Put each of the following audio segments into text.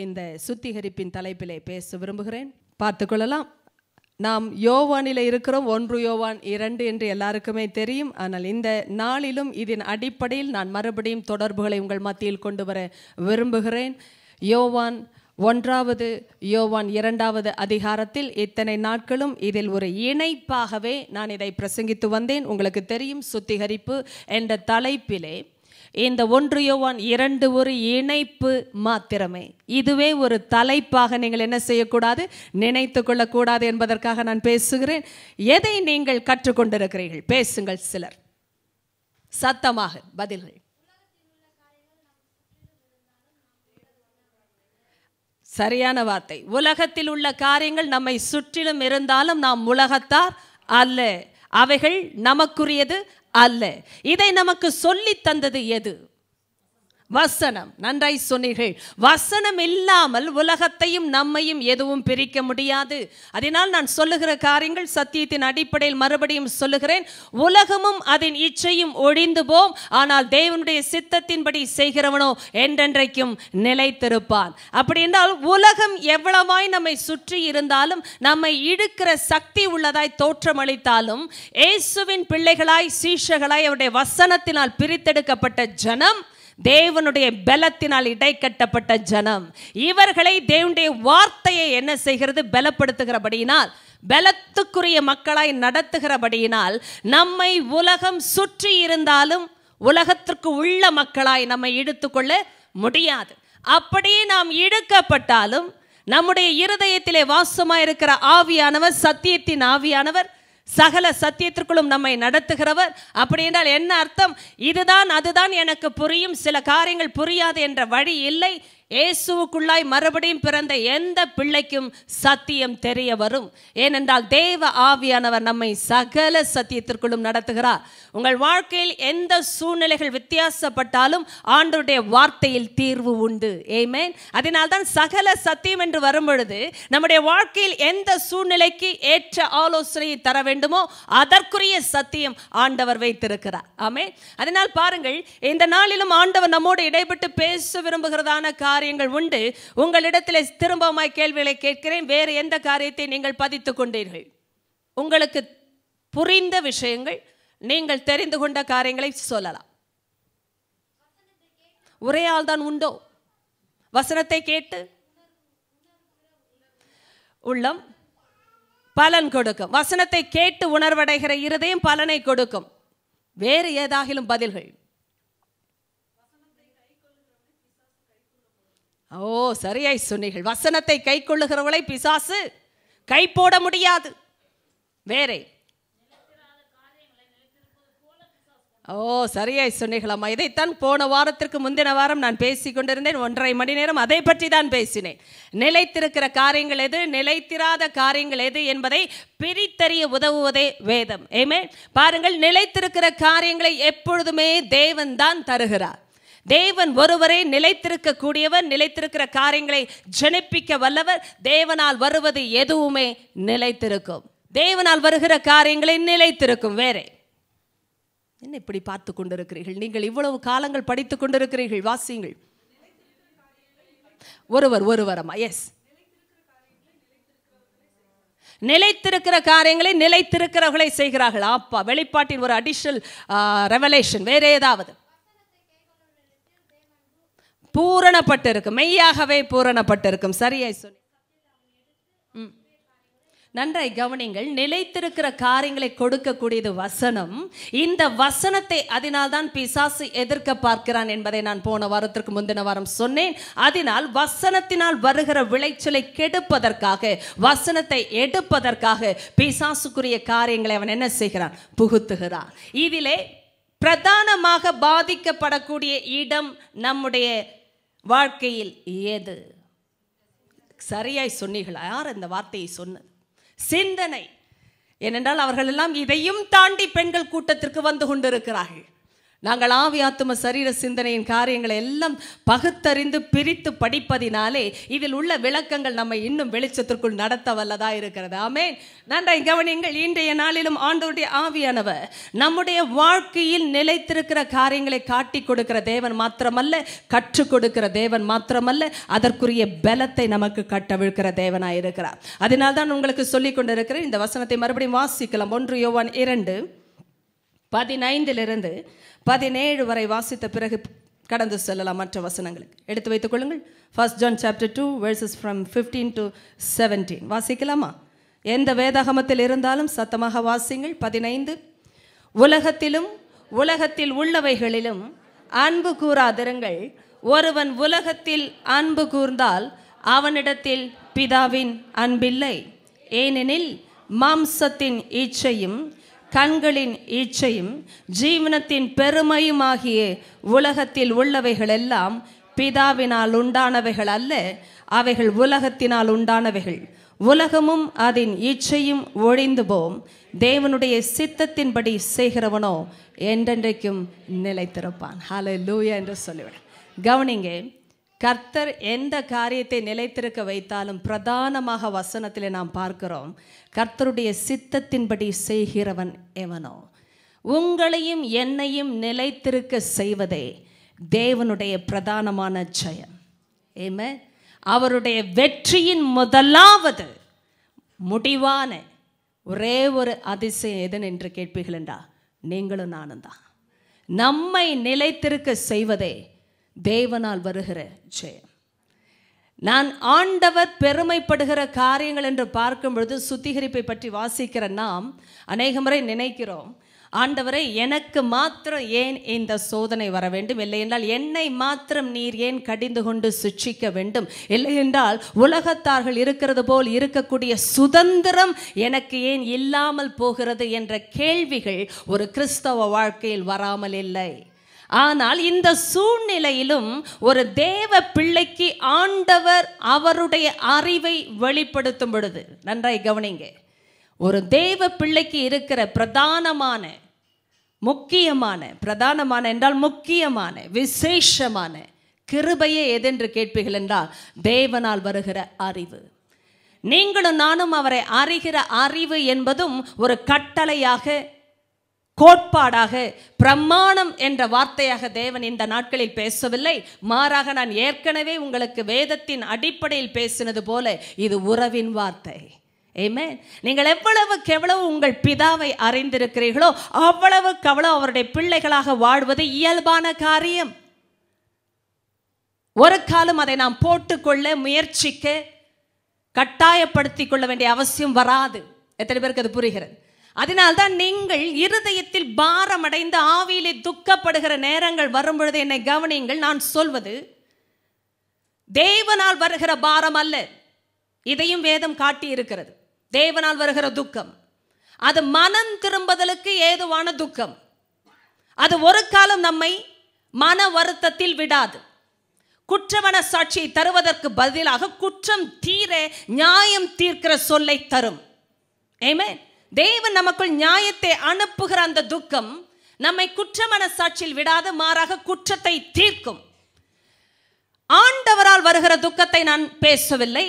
இந்த சுத்திகரிப்பின் தலைப்பிலே பேச விரும்புகிறேன். பார்த்துக்கொள்ளலாம். நாம் யோவானில் இருக்கிறோம். ஒன்று யோவான் இரண்டு என்று எல்லாருக்குமே தெரியும். ஆனால் இந்த நாளிலும் இதன் அடிப்படையில் நான் மறுபடியும் தொடர்புகளை உங்கள் மத்தியில் கொண்டு வர விரும்புகிறேன். யோவான் ஒன்றாவது யோவான் இரண்டாவது அதிகாரத்தில் இத்தனை நாட்களும் இதில் ஒரு இணைப்பாகவே நான் இதை பிரசங்கித்து வந்தேன். உங்களுக்கு தெரியும் சுத்திகரிப்பு என்ற தலைப்பிலே இந்த ஒன்று யோவான் இரண்டு ஒரு இணைப்பு மாத்திரமே. இதுவே ஒரு தலைப்பாக நீங்கள் என்ன செய்யக்கூடாது? நினைத்து கொள்ளக்கூடாது என்பதற்காக நான் பேசுகிறேன். எதை நீங்கள் கற்றுக்கொண்டிருக்கிறீர்கள்? பேசுங்கள் சிலர். சத்தமாக பதில்கள். சரியான வார்த்தை. உலகத்தில் உள்ள காரியங்கள் நம்மை சுற்றிலும் இருந்தாலும் நாம் உலகத்தார் அல்ல. அவைகள் நமக்குரியது அல்ல. இதை நமக்கு சொல்லி தந்தது எது? வசனம். நன்றாய் சொன்னீர்கள். வசனம் இல்லாமல் உலகத்தையும் நம்மையும் எதுவும் பிரிக்க முடியாது. அதனால் நான் சொல்லுகிற காரியங்கள் சத்தியத்தின் அடிப்படையில் மறுபடியும் சொல்லுகிறேன். உலகமும் அதன் இச்சையும் ஒழிந்து போம் ஆனால் தேவனுடைய சித்தத்தின்படி செய்கிறவனோ என்றென்றைக்கும் நிலைத்திருப்பான். அப்படி என்றால் உலகம் எவ்வளவாய் நம்மை சுற்றி இருந்தாலும் நம்மை இழுக்கிற சக்தி உள்ளதாய் தோற்றமளித்தாலும் இயேசுவின் பிள்ளைகளாய் சீஷர்களாய் அவருடைய வசனத்தினால் பிரித்தெடுக்கப்பட்ட ஜனம் தேவனுடைய பலத்தினால் இடைக்கட்டப்பட்ட ஜனம். இவர்களை தேவனுடைய வார்த்தையை என்ன செய்கிறது? பலப்படுத்துகிறபடியினால் பலத்துக்குரிய மக்களாய் நடத்துகிறபடியினால் நம்மை உலகம் சுற்றி இருந்தாலும் உலகத்திற்கு உள்ள மக்களாய் நம்மை இழுத்துக்கொள்ள முடியாது. அப்படியே நாம் இழுக்கப்பட்டாலும் நம்முடைய இருதயத்திலே வாசமாக இருக்கிற ஆவியானவர் சத்தியத்தின் ஆவியானவர் சகல சத்தியத்திற்குள்ளும் நம்மை நடத்துகிறவர். அப்படி என்றால் என்ன அர்த்தம்? இதுதான் அதுதான் எனக்கு புரியும். சில காரியங்கள் புரியாது என்ற வழி இல்லை. இயேசுவுக்குள்ளாய் மறுபடியும் பிறந்த எந்த பிள்ளைக்கும் சத்தியம் தெரிய வரும். ஏனென்றால் தேவ ஆவியானவர் நம்மை சகல சத்தியத்திற்குள்ளும் நடத்துகிறார். உங்கள் வாழ்க்கையில் எந்த சூழ்நிலைகள் வித்தியாசப்பட்டாலும் ஆண்டருடைய வார்த்தையில் தீர்வு உண்டு. ஏமேன் அதனால்தான் சகல சத்தியம் என்று வரும் பொழுது நம்முடைய வாழ்க்கையில் எந்த சூழ்நிலைக்கு ஏற்ற ஆலோசனையை தர வேண்டுமோ அதற்குரிய சத்தியம் ஆண்டவர் வைத்திருக்கிறார். ஆமே அதனால் பாருங்கள் இந்த நாளிலும் ஆண்டவர் நம்மோடு இடைப்பட்டு பேச விரும்புகிறதான காரியங்கள் உண்டு. உங்களிடத்தில் திரும்பமாய் கேள்விகளை கேட்கிறேன். வேறு எந்த காரியத்தை நீங்கள் பதித்துக் கொண்டீர்கள்? உங்களுக்கு புரிந்த விஷயங்கள் நீங்கள் தெரிந்து கொண்ட காரியங்களை சொல்லலாம். ஒரே ஆள் தான் உண்டோ? வசனத்தை கேட்டு? உள்ளம்? பலன் கொடுக்கும். வசனத்தை கேட்டு உணர்வடைகிற இருதயம் பலனை கொடுக்கும். வேறு ஏதாகிலும் பதில்கள்? ஓ சரியாய் சொன்னீர்கள். வசனத்தை கை கொள்ளுகிறவளை பிசாசு கை போட முடியாது. வேறே? ஓ சரியாய் சொன்னீங்களம்மா இதைத்தான் போன வாரத்திற்கு முந்தின வாரம் நான் பேசி கொண்டிருந்தேன். ஒன்றரை மணி நேரம் அதை பற்றி தான் பேசினேன். நிலைத்திருக்கிற காரியங்கள் எது? நிலைத்திராத காரியங்கள் எது என்பதை பிரித்தறிய உதவுவதே வேதம். ஏமே பாருங்கள் நிலைத்திருக்கிற காரியங்களை எப்பொழுதுமே தேவன் தான் தருகிறார். தேவன் ஒருவரே நிலைத்திருக்க கூடியவர் நிலைத்திருக்கிற காரியங்களை ஜனிப்பிக்க வல்லவர் தேவனால் வருவது எதுவுமே நிலைத்திருக்கும். தேவனால் வருகிற காரியங்களை நிலைத்திருக்கும். வேறே. என்ன இப்படி பார்த்து கொண்டிருக்கிறீர்கள்? நீங்கள் இவ்வளவு காலங்கள் படித்து கொண்டிருக்கிறீர்கள் வாசியுங்கள். ஒருவர் ஒருவரமா எஸ் நிலைத்திருக்கிற காரியங்களை நிலைத்திருக்கிறவர்களை செய்கிறார்கள். அப்பா வெளிப்பாட்டின் ஒரு அடிஷனல் ரெவலேஷன் வேற ஏதாவது. பூரணப்பட்டிருக்கும் மெய்யாகவே பூரணப்பட்டிருக்கும். சரியாய் சொல்லி நன்றாய் கவனிங்கள் நிலைத்திருக்கிற காரியங்களை கொடுக்கக்கூடியது வசனம். இந்த வசனத்தை அதனால்தான் பிசாசு எதிர்க்க பார்க்கிறான் என்பதை நான் போன வாரத்திற்கு முந்தின வாரம் சொன்னேன். அதனால் வசனத்தினால் வருகிற விளைச்சலை கெடுப்பதற்காக வசனத்தை எடுப்பதற்காக பிசாசுக்குரிய காரியங்களை அவன் என்ன செய்கிறான்? புகுத்துகிறான். இதிலே பிரதானமாக பாதிக்கப்படக்கூடிய இடம் நம்முடைய வாழ்க்கையில் ஏது? சரியாய் சொன்னீர்களா. யார் இந்த வார்த்தையை சொன்னது சிந்தனை. ஏனென்றால் அவர்கள் எல்லாம் இதையும் தாண்டி பெண்கள் கூட்டத்திற்கு வந்து கொண்டிருக்கிறார்கள். நாங்கள் ஆவி ஆத்தும சரீர சிந்தனையின் காரியங்களை எல்லாம் பகுத்தறிந்து பிரித்து படிப்பதினாலே இதில் உள்ள விளக்கங்கள் நம்ம இன்னும் வெளிச்சத்திற்குள் நடத்த வல்லதா இருக்கிறது. ஆமே நன்றாய் கவனிங்கள் இன்றைய நாளிலும் ஆண்டோருடைய ஆவியானவர் நம்முடைய வாழ்க்கையில் நிலைத்திருக்கிற காரியங்களை காட்டி கொடுக்கிற தேவன் மாத்திரமல்ல கற்றுக் கொடுக்கிற தேவன் மாத்திரமல்ல அதற்குரிய பலத்தை நமக்கு கட்டவிழ்க்கிற தேவனாய் இருக்கிறார் அதனால் தான் உங்களுக்கு சொல்லிக் கொண்டிருக்கிறேன் இந்த வசனத்தை மறுபடியும் வாசிக்கலாம். ஒன்று யோவான் இரண்டு. பதினைந்திலிருந்து பதினேழு வரை வாசித்த பிறகு கடந்து செல்லலாம் மற்ற வசனங்களுக்கு. எடுத்து வைத்துக் கொள்ளுங்கள். First John chapter two verses from fifteen to seventeen வாசிக்கலாமா? எந்த வேதாகமத்தில் இருந்தாலும் சத்தமாக வாசிங்கள். பதினைந்து. உலகத்திலும் உலகத்தில் உள்ளவைகளிலும் அன்பு கூறாதிருங்கள். ஒருவன் உலகத்தில் அன்பு கூர்ந்தால் அவனிடத்தில் பிதாவின் அன்பில்லை. ஏனெனில் மாம்சத்தின் ஈச்சையும் கண்களின் ஈச்சையும் ஜீவனத்தின் பெருமையுமாகிய உலகத்தில் உள்ளவைகள் எல்லாம் பிதாவினால் உண்டானவைகள் அல்ல அவைகள் உலகத்தினால் உண்டானவைகள். உலகமும் அதன் ஈச்சையும் ஒழிந்து போம். தேவனுடைய சித்தத்தின்படி செய்கிறவனோ என்றென்றைக்கும் நிலைத்திருப்பான். ஹலோ லூயா என்று சொல்லிவிட. கவனிங்க கர்த்தர் எந்த காரியத்தை நிலைத்திருக்க வைத்தாலும் பிரதானமாக வசனத்தில் நாம் பார்க்கிறோம். கர்த்தருடைய சித்தத்தின்படி செய்கிறவன் எவனோ? உங்களையும் என்னையும் நிலைத்திருக்க செய்வதே தேவனுடைய பிரதானமான ஜெயம். ஏமே அவருடைய வெற்றியின் முதலாவது முடிவான ஒரே ஒரு அதிசயம் எதன் என்று கேட்பீர்கள் என்றா? நீங்களும் நானும் தான் நம்மை நிலைத்திருக்க செய்வதே தேவனால் வருகிற ஜெயம். நான் ஆண்டவர் பெருமைப்படுகிற காரியங்கள் என்று பார்க்கும் பொழுது சுத்திகரிப்பை பற்றி வாசிக்கிற நாம் அநேக முறை நினைக்கிறோம். ஆண்டவரை எனக்கு மாத்திரம் ஏன் இந்த சோதனை வர வேண்டும்? இல்லை என்றால் என்னை மாத்திரம் நீர் ஏன் கடிந்து கொண்டு சிக்ஷிக்க வேண்டும்? இல்லை என்றால் உலகத்தார்கள் இருக்கிறது போல் இருக்கக்கூடிய சுதந்திரம் எனக்கு ஏன் இல்லாமல் போகிறது என்ற கேள்விகள் ஒரு கிறிஸ்தவ வாழ்க்கையில் வராமல் இல்லை. ஆனால் இந்த சூழ்நிலையிலும் ஒரு தேவ பிள்ளைக்கு ஆண்டவர் அவருடைய அறிவை வெளிப்படுத்தும் பொழுது நன்றாய் கவனிங்க ஒரு தேவ பிள்ளைக்கு இருக்கிற பிரதானமான முக்கியமான பிரதானமான என்றால் முக்கியமான விசேஷமான கிருபையே எதென்று கேட்பீர்கள் என்றால் தேவனால் வருகிற அறிவு. நீங்களும் நானும் அவரை அறிகிற அறிவு என்பதும் ஒரு கட்டளையாக கோட்பாடாக பிரமாணம் என்ற வார்த்தையாக தேவன் இந்த நாட்களில் பேசவில்லை. மாறாக நான் ஏற்கனவே உங்களுக்கு வேதத்தின் அடிப்படையில் பேசினது போல இது உறவின் வார்த்தை. ஏமே நீங்கள் எவ்வளவுக்கு எவ்வளவு உங்கள் பிதாவை அறிந்திருக்கிறீர்களோ அவ்வளவுக்கு அவ்வளவு அவருடைய பிள்ளைகளாக வாழ்வது இயல்பான காரியம். ஒரு காலம் அதை நாம் போட்டுக்கொள்ள முயற்சிக்க கட்டாயப்படுத்திக் கொள்ள வேண்டிய அவசியம் வராது. எத்தனை பேருக்கு அது புரிகிறது? அதனால்தான் நீங்கள் இருதயத்தில் பாரமடைந்து ஆவியிலே துக்கப்படுகிற நேரங்கள் வரும்பொழுது என்னை கவனியுங்கள். நான் சொல்வது தேவனால் வருகிற பாரம் அல்ல. இதையும் வேதம் காட்டி இருக்கிறது தேவனால் வருகிற துக்கம். அது மனம் திரும்புதலுக்கு ஏதுவான துக்கம். அது ஒரு காலம் நம்மை மன வருத்தத்தில் விடாது. குற்றமன சாட்சியை தருவதற்கு பதிலாக குற்றம் தீர நியாயம் தீர்க்கிற சொல்லை தரும். ஏமே தேவன் நமக்குள் நியாயத்தை அனுப்புகிற அந்த துக்கம் நம்மை குற்றமன சாட்சியில் விடாது மாறாக குற்றத்தை தீர்க்கும். ஆண்டவரால் வருகிற துக்கத்தை நான் பேசவில்லை.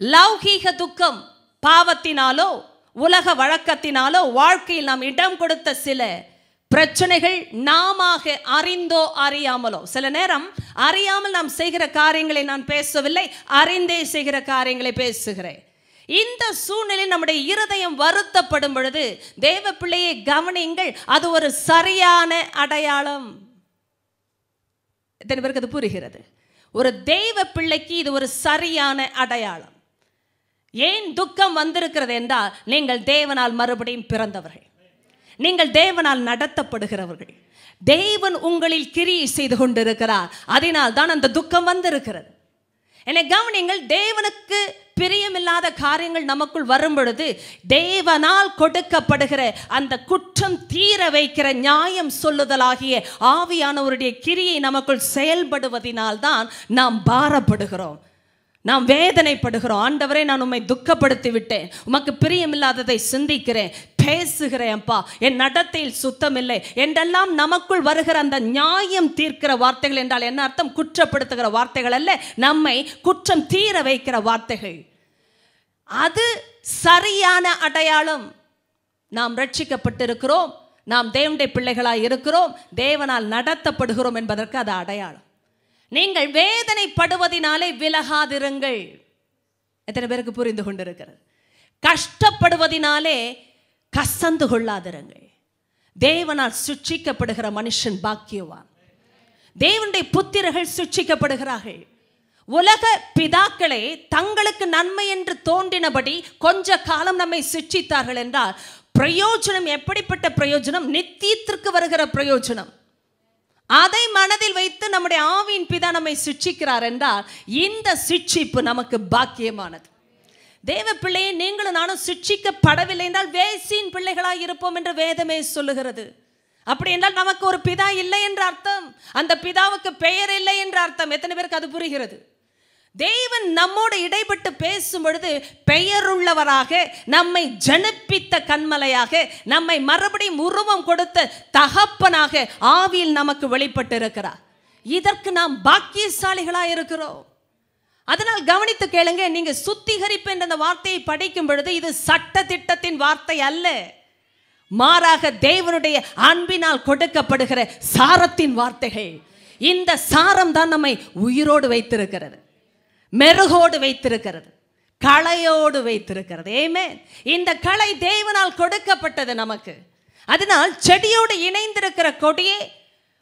லௌகீக துக்கம் பாவத்தினாலோ உலக வழக்கத்தினாலோ வாழ்க்கையில் நாம் இடம் கொடுத்த சில பிரச்சனைகள் நாம அறிந்தோ அறியாமலோ. சில நேரம் அறியாமல் நாம் செய்கிற காரியங்களை நான் பேசவில்லை அறிந்தே செய்கிற காரியங்களை பேசுகிறேன். இந்த சூழ்நிலை நம்முடைய இருதயம் வருத்தப்படும் பொழுது தேவ பிள்ளையை கவனியுங்கள். அது ஒரு சரியான அடையாளம். எத்தனை பேருக்கு அது புரிகிறது? ஒரு தெய்வ பிள்ளைக்கு இது ஒரு சரியான அடையாளம். ஏன் துக்கம் வந்திருக்கிறது என்றால் நீங்கள் தேவனால் மறுபடியும் பிறந்தவர்கள். நீங்கள் தேவனால் நடத்தப்படுகிறவர்கள். தேவன் உங்களில் கிரியை செய்து கொண்டிருக்கிறார். அதனால் தான் அந்த துக்கம் வந்திருக்கிறது. என்னை கவனிங்கள் தேவனுக்கு பிரியமில்லாத காரியங்கள் நமக்குள் வரும் பொழுது தேவனால் கொடுக்கப்படுகிற அந்த குற்றம் தீர வைக்கிற நியாயம் சொல்லுதலாகிய ஆவியானவருடைய கிரியை நமக்குள் செயல்படுவதினால் தான் நாம் பாரப்படுகிறோம். நான் வேதனைப்படுகிறோம். ஆண்டவரே நான் உம்மை துக்கப்படுத்தி விட்டேன் உமக்கு பிரியமில்லாததை சிந்திக்கிறேன். பேசுகிறேன்ப்பா என் நடத்தையில் சுத்தமில்லை. என்றெல்லாம் நமக்குள் வருகிற அந்த நியாயம் தீர்க்கிற வார்த்தைகள் என்றால் என்ன அர்த்தம்? குற்றப்படுத்துகிற வார்த்தைகள் அல்ல. நம்மை குற்றம் தீர வைக்கிற வார்த்தைகள். அது சரியான அடையாளம். நாம் ரட்சிக்கப்பட்டிருக்கிறோம். நாம் தேவனுடைய பிள்ளைகளாக இருக்கிறோம். தேவனால் நடத்தப்படுகிறோம் என்பதற்கு அது அடையாளம். நீங்கள் வேதனைப்படுவதினாலே விலகாதிருங்கள். எத்தனை பேருக்கு புரிந்து கொண்டிருக்கிறது? கஷ்டப்படுவதினாலே கசந்து கொள்ளாதிருங்கள். தேவனால் சுட்சிக்கப்படுகிற மனுஷன் பாக்கியவான். தேவனுடைய புத்திரர்கள் சுட்சிக்கப்படுகிறார்கள் உலக பிதாக்களே தங்களுக்கு நன்மை என்று தோன்றினபடி கொஞ்ச காலம் நம்மை சிட்சித்தார்கள் என்றால் பிரயோஜனம் எப்படிப்பட்ட பிரயோஜனம்? நித்தியத்திற்கு வருகிற பிரயோஜனம். அதை மனதில் வைத்து நம்முடைய ஆவியின் பிதா நம்மை சிட்சிக்கிறார் என்றால் இந்த சிட்சிப்பு நமக்கு பாக்கியமானது. தேவ பிள்ளையை நீங்களும் நானும் சிட்சிக்கப்படவில்லை என்றால் வேசியின் பிள்ளைகளாக இருப்போம் என்று வேதமே சொல்லுகிறது. அப்படி என்றால் நமக்கு ஒரு பிதா இல்லை என்ற அர்த்தம். அந்த பிதாவுக்கு பெயர் இல்லை என்ற அர்த்தம். எத்தனை பேருக்கு அது புரிகிறது? தேவன் நம்மோடு இடைப்பட்டு பேசும் பொழுது பெயருள்ளவராக நம்மை ஜனுப்பித்த கண்மலையாக நம்மை மறுபடியும் உருவம் கொடுத்த தகப்பனாக ஆவியில் நமக்கு வெளிப்பட்டு இருக்கிறார் இதற்கு நாம் பாக்கியசாலிகளாக இருக்கிறோம். அதனால் கவனித்து கேளுங்க நீங்க சுத்திகரிப்பு என்ற அந்த வார்த்தையை படிக்கும் பொழுது இது சட்ட திட்டத்தின் வார்த்தை அல்ல. மாறாக தேவனுடைய அன்பினால் கொடுக்கப்படுகிற சாரத்தின் வார்த்தைகள். இந்த சாரம் தான் நம்மை உயிரோடு வைத்திருக்கிறது. மெருகோடு வைத்திருக்கிறது களையோடு வைத்திருக்கிறது. ஏமே இந்த களை தேவனால் கொடுக்கப்பட்டது நமக்கு. அதனால் செடியோடு இணைந்திருக்கிற கொடியே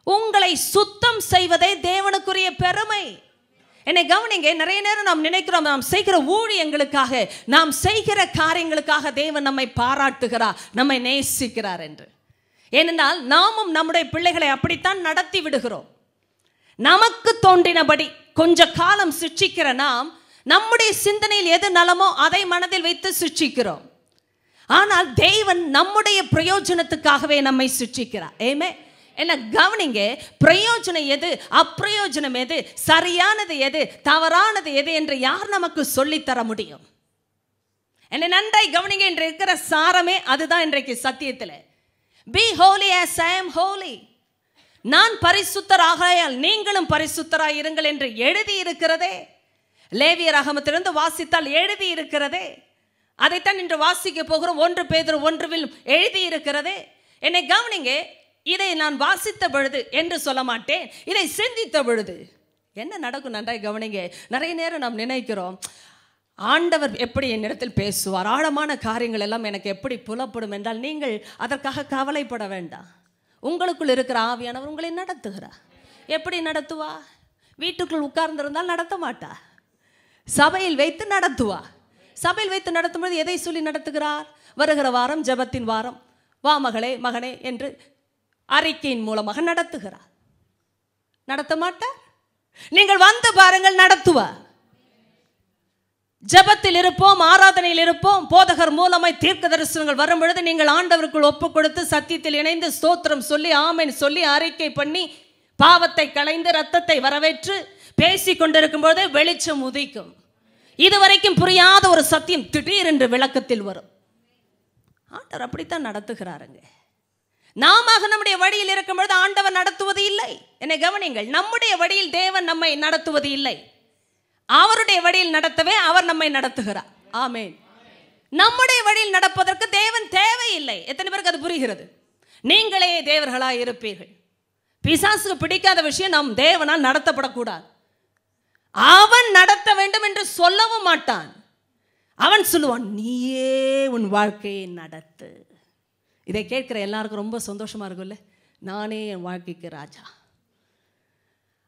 உங்களை சுத்தம் செய்வதே தேவனுக்குரிய பெருமை. என்னை கவனிங்க நிறைய நேரம் நாம் நினைக்கிறோம் நாம் செய்கிற ஊழியங்களுக்காக நாம் செய்கிற காரியங்களுக்காக தேவன் நம்மை பாராட்டுகிறார் நம்மை நேசிக்கிறார் என்று. ஏனென்றால் நாமும் நம்முடைய பிள்ளைகளை அப்படித்தான் நடத்தி விடுகிறோம். நமக்கு தோன்றினபடி கொஞ்ச காலம் சிட்சிக்கிற நாம் நம்முடைய சிந்தனையில் எது நலமோ அதை மனதில் வைத்து சிட்சிக்கிறோம் ஆனால் தேவன் நம்முடைய பிரயோஜனத்துக்காகவே நம்மை சிட்சிக்கிறார் ஏமே என்ன கவனிங்க பிரயோஜனம் எது? அப்பிரயோஜனம் எது? சரியானது எது? தவறானது எது என்று யார் நமக்கு சொல்லித்தர முடியும்? என்னை நன்றாய் கவனிங்க என்று இருக்கிற சாரமே அதுதான் இன்றைக்கு சத்தியத்தில். Be holy as I am நான் பரிசுத்தராகையால் நீங்களும் பரிசுத்தராய் இருங்கள் என்று எழுதி இருக்கிறதே லேவியர் அகமத்திலிருந்து வாசித்தால் எழுதி இருக்கிறதே அதைத்தான் இன்று வாசிக்க போகிறோம். ஒன்று பேதர் ஒன்றுவில் எழுதி இருக்கிறதே என்னை கவனிங்க இதை நான் வாசித்த பொழுது என்று சொல்ல மாட்டேன். இதை சிந்தித்த பொழுது என்ன நடக்கும் நன்றாய் கவனிங்க. நிறைய நேரம் நாம் நினைக்கிறோம் ஆண்டவர் எப்படி என்னிடத்தில் பேசுவார்? ஆழமான காரியங்கள் எல்லாம் எனக்கு எப்படி புலப்படும் என்றால் நீங்கள் அதற்காக கவலைப்பட வேண்டாம். உங்களுக்குள் இருக்கிற ஆவியானவர் உங்களை நடத்துகிறார். எப்படி நடத்துவா? வீட்டுக்குள் உட்கார்ந்திருந்தால் நடத்த மாட்டா. சபையில் வைத்து நடத்துவா. சபையில் வைத்து நடத்தும்போது எதை சொல்லி நடத்துகிறார்? வருகிற வாரம் ஜெபத்தின் வாரம். வா மகளே மகனே என்று அறிக்கையின் மூலமாக நடத்துகிறார். நடத்த மாட்டார். நீங்கள் வந்து பாருங்கள் நடத்துவார். ஜெபத்தில் இருப்போம் ஆராதனையில் இருப்போம். போதகர் மூலமாய் தீர்க்க தரிசனங்கள் வரும் பொழுது நீங்கள் ஆண்டவருக்குள் ஒப்பு கொடுத்து சத்தியத்தில் இணைந்து ஸ்தோத்திரம் சொல்லி ஆமைன் சொல்லி அறிக்கை பண்ணி பாவத்தை களைந்து ரத்தத்தை வரவேற்று பேசி கொண்டிருக்கும் போதே வெளிச்சம் உதிக்கும். இதுவரைக்கும் புரியாத ஒரு சத்தியம் திடீரென்று விளக்கத்தில் வரும். ஆண்டவர் அப்படித்தான் நடத்துகிறாருங்க. நாம நம்முடைய வழியில் இருக்கும் பொழுது ஆண்டவர் நடத்துவது இல்லை. என்னை கவனிங்கள் நம்முடைய வழியில் தேவன் நம்மை நடத்துவது இல்லை. அவருடைய வழியில் நடத்தவே அவர் நம்மை நடத்துகிறார். ஆமென். நம்முடைய வழியில் நடப்பதற்கு தேவன் தேவையில்லை. எத்தனை பேருக்கு அது புரிகிறது? நீங்களே தேவர்களாய் இருப்பீர்கள். பிசாசுக்கு பிடிக்காத விஷயம் நம் தேவனால் நடத்தப்படக்கூடாது. அவன் நடத்த வேண்டும் என்று சொல்லவும் மாட்டான். அவன் சொல்லுவான் நீயே உன் வாழ்க்கையை நடத்து. இதை கேட்கிற எல்லாருக்கும் ரொம்ப சந்தோஷமா இருக்கும்ல? நானே என் வாழ்க்கைக்கு ராஜா.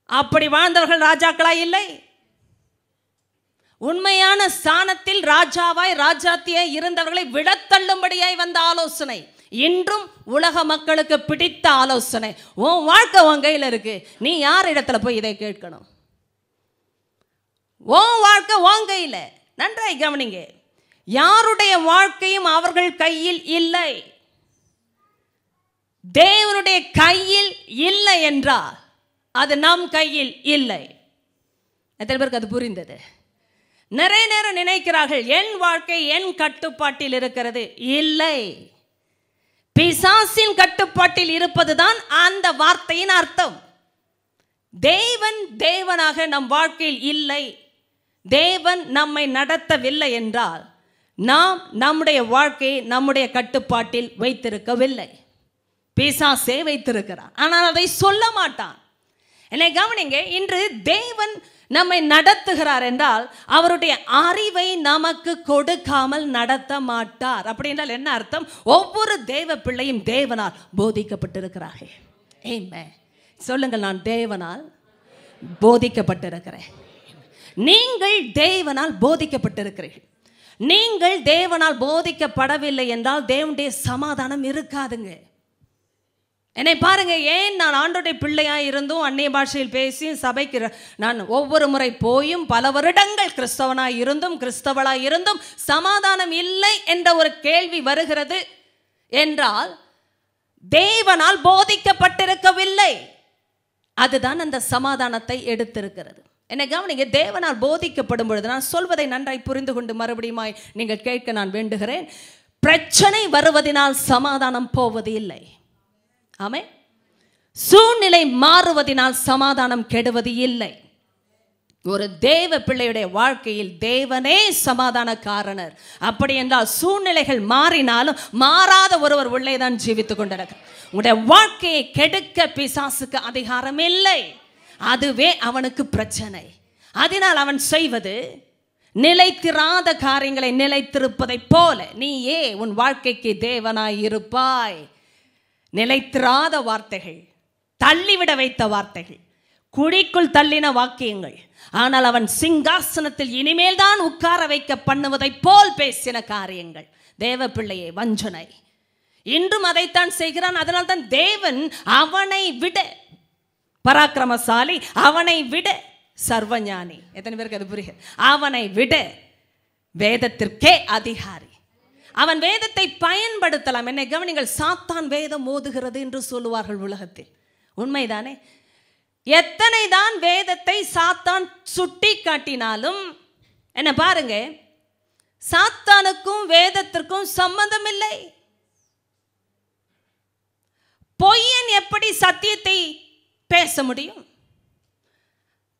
அப்படி வாழ்ந்தவர்கள் ராஜாக்களா இல்லை. உண்மையான ஸ்தானத்தில் ராஜாவாய் ராஜாத்தியாய் இருந்தவர்களை விடத்தள்ளும்படியாய் வந்த ஆலோசனை. இன்றும் உலக மக்களுக்கு பிடித்த ஆலோசனை. உன் வாழ்க்கை உன் கையில் இருக்கு. நீ யார் இடத்துல போய் இதை கேட்கணும்? உன் வாழ்க்கை உன் கையில். நன்றாய் கவனிங்க. யாருடைய வாழ்க்கையும் அவர்கள் கையில் இல்லை. தேவனுடைய கையில் இல்லை என்றால் அது நம் கையில் இல்லை. எத்தனை பேருக்கு அது புரிந்தது? நிறைய நேரம் நினைக்கிறார்கள் என் வாழ்க்கை என் கட்டுப்பாட்டில் இருக்கிறது. இல்லை. பிசாசின் கட்டுப்பாட்டில் இருப்பதுதான் அந்த வார்த்தையின் அர்த்தம். தேவன் தேவனாக நம் வாழ்க்கையில் இல்லை. தேவன் நம்மை நடத்தவில்லை என்றால் நாம் நம்முடைய வாழ்க்கையை நம்முடைய கட்டுப்பாட்டில் வைத்திருக்கவில்லை. பிசாசே வைத்திருக்கிறான் ஆனால் அதை சொல்ல மாட்டான். என்னை கவனிங்க இன்று தேவன் நம்மை நடத்துகிறார் என்றால் அவருடைய அறிவை நமக்கு கொடுக்காமல் நடத்த மாட்டார். அப்படி என்றால் என்ன அர்த்தம்? ஒவ்வொரு தேவ பிள்ளையும் தேவனால் போதிக்கப்பட்டிருக்கிறார்கள். ஏமே சொல்லுங்கள் நான் தேவனால் போதிக்கப்பட்டிருக்கிறேன். நீங்கள் தேவனால் போதிக்கப்பட்டிருக்கிறீர்கள். நீங்கள் தேவனால் போதிக்கப்படவில்லை என்றால் தேவனுடைய சமாதானம் இருக்காதுங்க. என்னை பாருங்க ஏன் நான் ஆண்டோடைய பிள்ளையாக இருந்தும் அந்நிய பாஷையில் பேசியும் சபைக்கு நான் ஒவ்வொரு முறை போயும் பல வருடங்கள் கிறிஸ்தவனாய் இருந்தும் கிறிஸ்தவளாக இருந்தும் சமாதானம் இல்லை என்ற ஒரு கேள்வி வருகிறது என்றால் தேவனால் போதிக்கப்பட்டிருக்கவில்லை. அதுதான் அந்த சமாதானத்தை எடுத்திருக்கிறது. என்னை கவனிங்க தேவனால் போதிக்கப்படும் பொழுது நான் சொல்வதை நன்றாய் புரிந்து கொண்டு மறுபடியுமாய் நீங்கள் கேட்க நான் வேண்டுகிறேன். பிரச்சனை வருவதினால் சமாதானம் போவது இல்லை ஆமே சூழ்நிலை மாறுவதினால் சமாதானம் கெடுவது இல்லை. ஒரு தேவ பிள்ளையுடைய வாழ்க்கையில் தேவனே சமாதான காரணர் அப்படி என்றால் சூழ்நிலைகள் மாறினாலும் மாறாத ஒருவர் உள்ளே தான் ஜீவித்துக் கொண்டிருக்கிறார் உங்களுடைய வாழ்க்கையை கெடுக்க பிசாசுக்கு அதிகாரம் இல்லை. அதுவே அவனுக்கு பிரச்சனை. அதனால் அவன் செய்வது நிலைத்திராத காரியங்களை நிலைத்திருப்பதைப் போல நீயே உன் வாழ்க்கைக்கு தேவனாய் இருப்பாய். நிலைத்திராத வார்த்தைகள் தள்ளிவிட வைத்த வார்த்தைகள் குழிக்குள் தள்ளின வாக்கியங்கள். ஆனால் அவன் சிங்காசனத்தில் இனிமேல் தான் உட்கார வைக்க பண்ணுவதைப் போல் பேசின காரியங்கள். தேவ பிள்ளையே வஞ்சனை. இன்றும் அதைத்தான் செய்கிறான். அதனால் தான் தேவன் அவனை விட பராக்கிரமசாலி அவனை விட சர்வஞானி. எத்தனை பேருக்கு அது புரியுது அவனை விட வேதத்திற்கே அதிகாரி. அவன் வேதத்தை பயன்படுத்தலாம். என்னை கவனிங்கள் சாத்தான் வேதம் மோதுகிறது என்று சொல்லுவார்கள் உலகத்தில். உண்மைதானே? எத்தனை தான் வேதத்தை சாத்தான் சுட்டி காட்டினாலும் என்ன பாருங்க சாத்தானுக்கும் வேதத்திற்கும் சம்பந்தம் இல்லை பொய்யன் எப்படி சத்தியத்தை பேச முடியும்?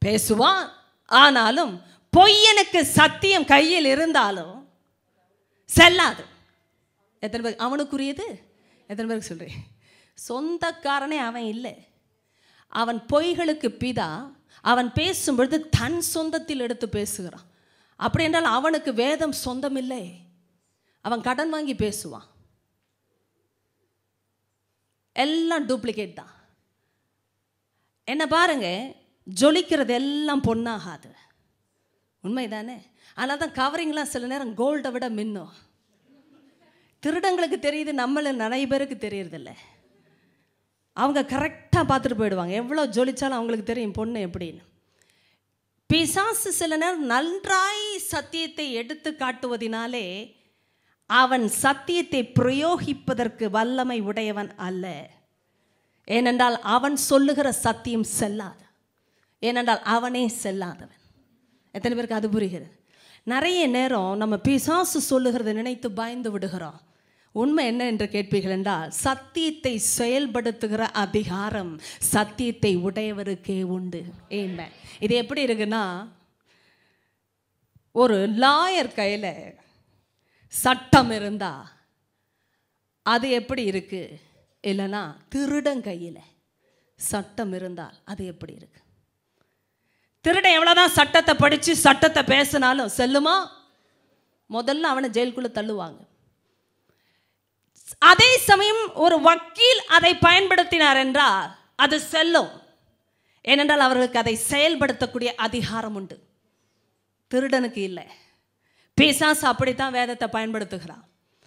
பேசுவான் ஆனாலும் பொய்யனுக்கு சத்தியம் கையில் இருந்தாலும் செல்லாது. எத்தனை பேர் அவனுக்குரியது? எத்தனை பேருக்கு சொல்கிறேன் சொந்தக்காரனே அவன் இல்லை. அவன் பொய்களுக்கு பிதா. அவன் பேசும்பொழுது தன் சொந்தத்தில் எடுத்து பேசுகிறான். அப்படி என்றால் அவனுக்கு வேதம் சொந்தம் இல்லை அவன் கடன் வாங்கி பேசுவான். எல்லாம் டூப்ளிகேட் தான். என்ன பாருங்க ஜொலிக்கிறது எல்லாம் பொண்ணாகாது. உண்மைதானே? ஆனால் தான் கவரிங்லாம் சில நேரம் கோல்டை விட மின்னும். திருடங்களுக்கு தெரியுது நம்மள நிறைய பேருக்கு தெரியறதில்ல. அவங்க கரெக்டாக பார்த்துட்டு போயிடுவாங்க. எவ்வளோ ஜொலிச்சாலும் அவங்களுக்கு தெரியும் பொண்ணு எப்படின்னு. பிசாசு சில நேரம் நன்றாய் சத்தியத்தை எடுத்து காட்டுவதினாலே அவன் சத்தியத்தை பிரயோகிப்பதற்கு வல்லமை உடையவன் அல்ல. ஏனென்றால் அவன் சொல்லுகிற சத்தியம் செல்லாது. ஏனென்றால் அவனே செல்லாதவன். எத்தனை பேருக்கு அது புரிகிறது? நிறைய நேரம் நம்ம பிசாசு சொல்லுகிறத நினைத்து பயந்து விடுகிறோம். உண்மை என்ன என்று கேட்பீர்கள் என்றால் சத்தியத்தை செயல்படுத்துகிற அதிகாரம் சத்தியத்தை உடையவருக்கே உண்டு. ஏன்மே இது எப்படி இருக்குன்னா ஒரு லாயர் கையில் சட்டம் இருந்தா அது எப்படி இருக்கு? இல்லைன்னா திருடன் கையில் சட்டம் இருந்தால் அது எப்படி இருக்கு? திருடன் எவ்வளோதான் சட்டத்தை படித்து சட்டத்தை பேசினாலும் செல்லுமா? முதல்ல அவனை ஜெயிலுக்குள்ளே தள்ளுவாங்க. அதே சமயம் ஒரு வக்கீல் அதை பயன்படுத்தினார் என்றால் அது செல்லும். ஏனென்றால் அவர்களுக்கு அதை செயல்படுத்தக்கூடிய அதிகாரம் உண்டு. திருடனுக்கு இல்லை. பேசாஸ் அப்படித்தான் வேதத்தை பயன்படுத்துகிறான்.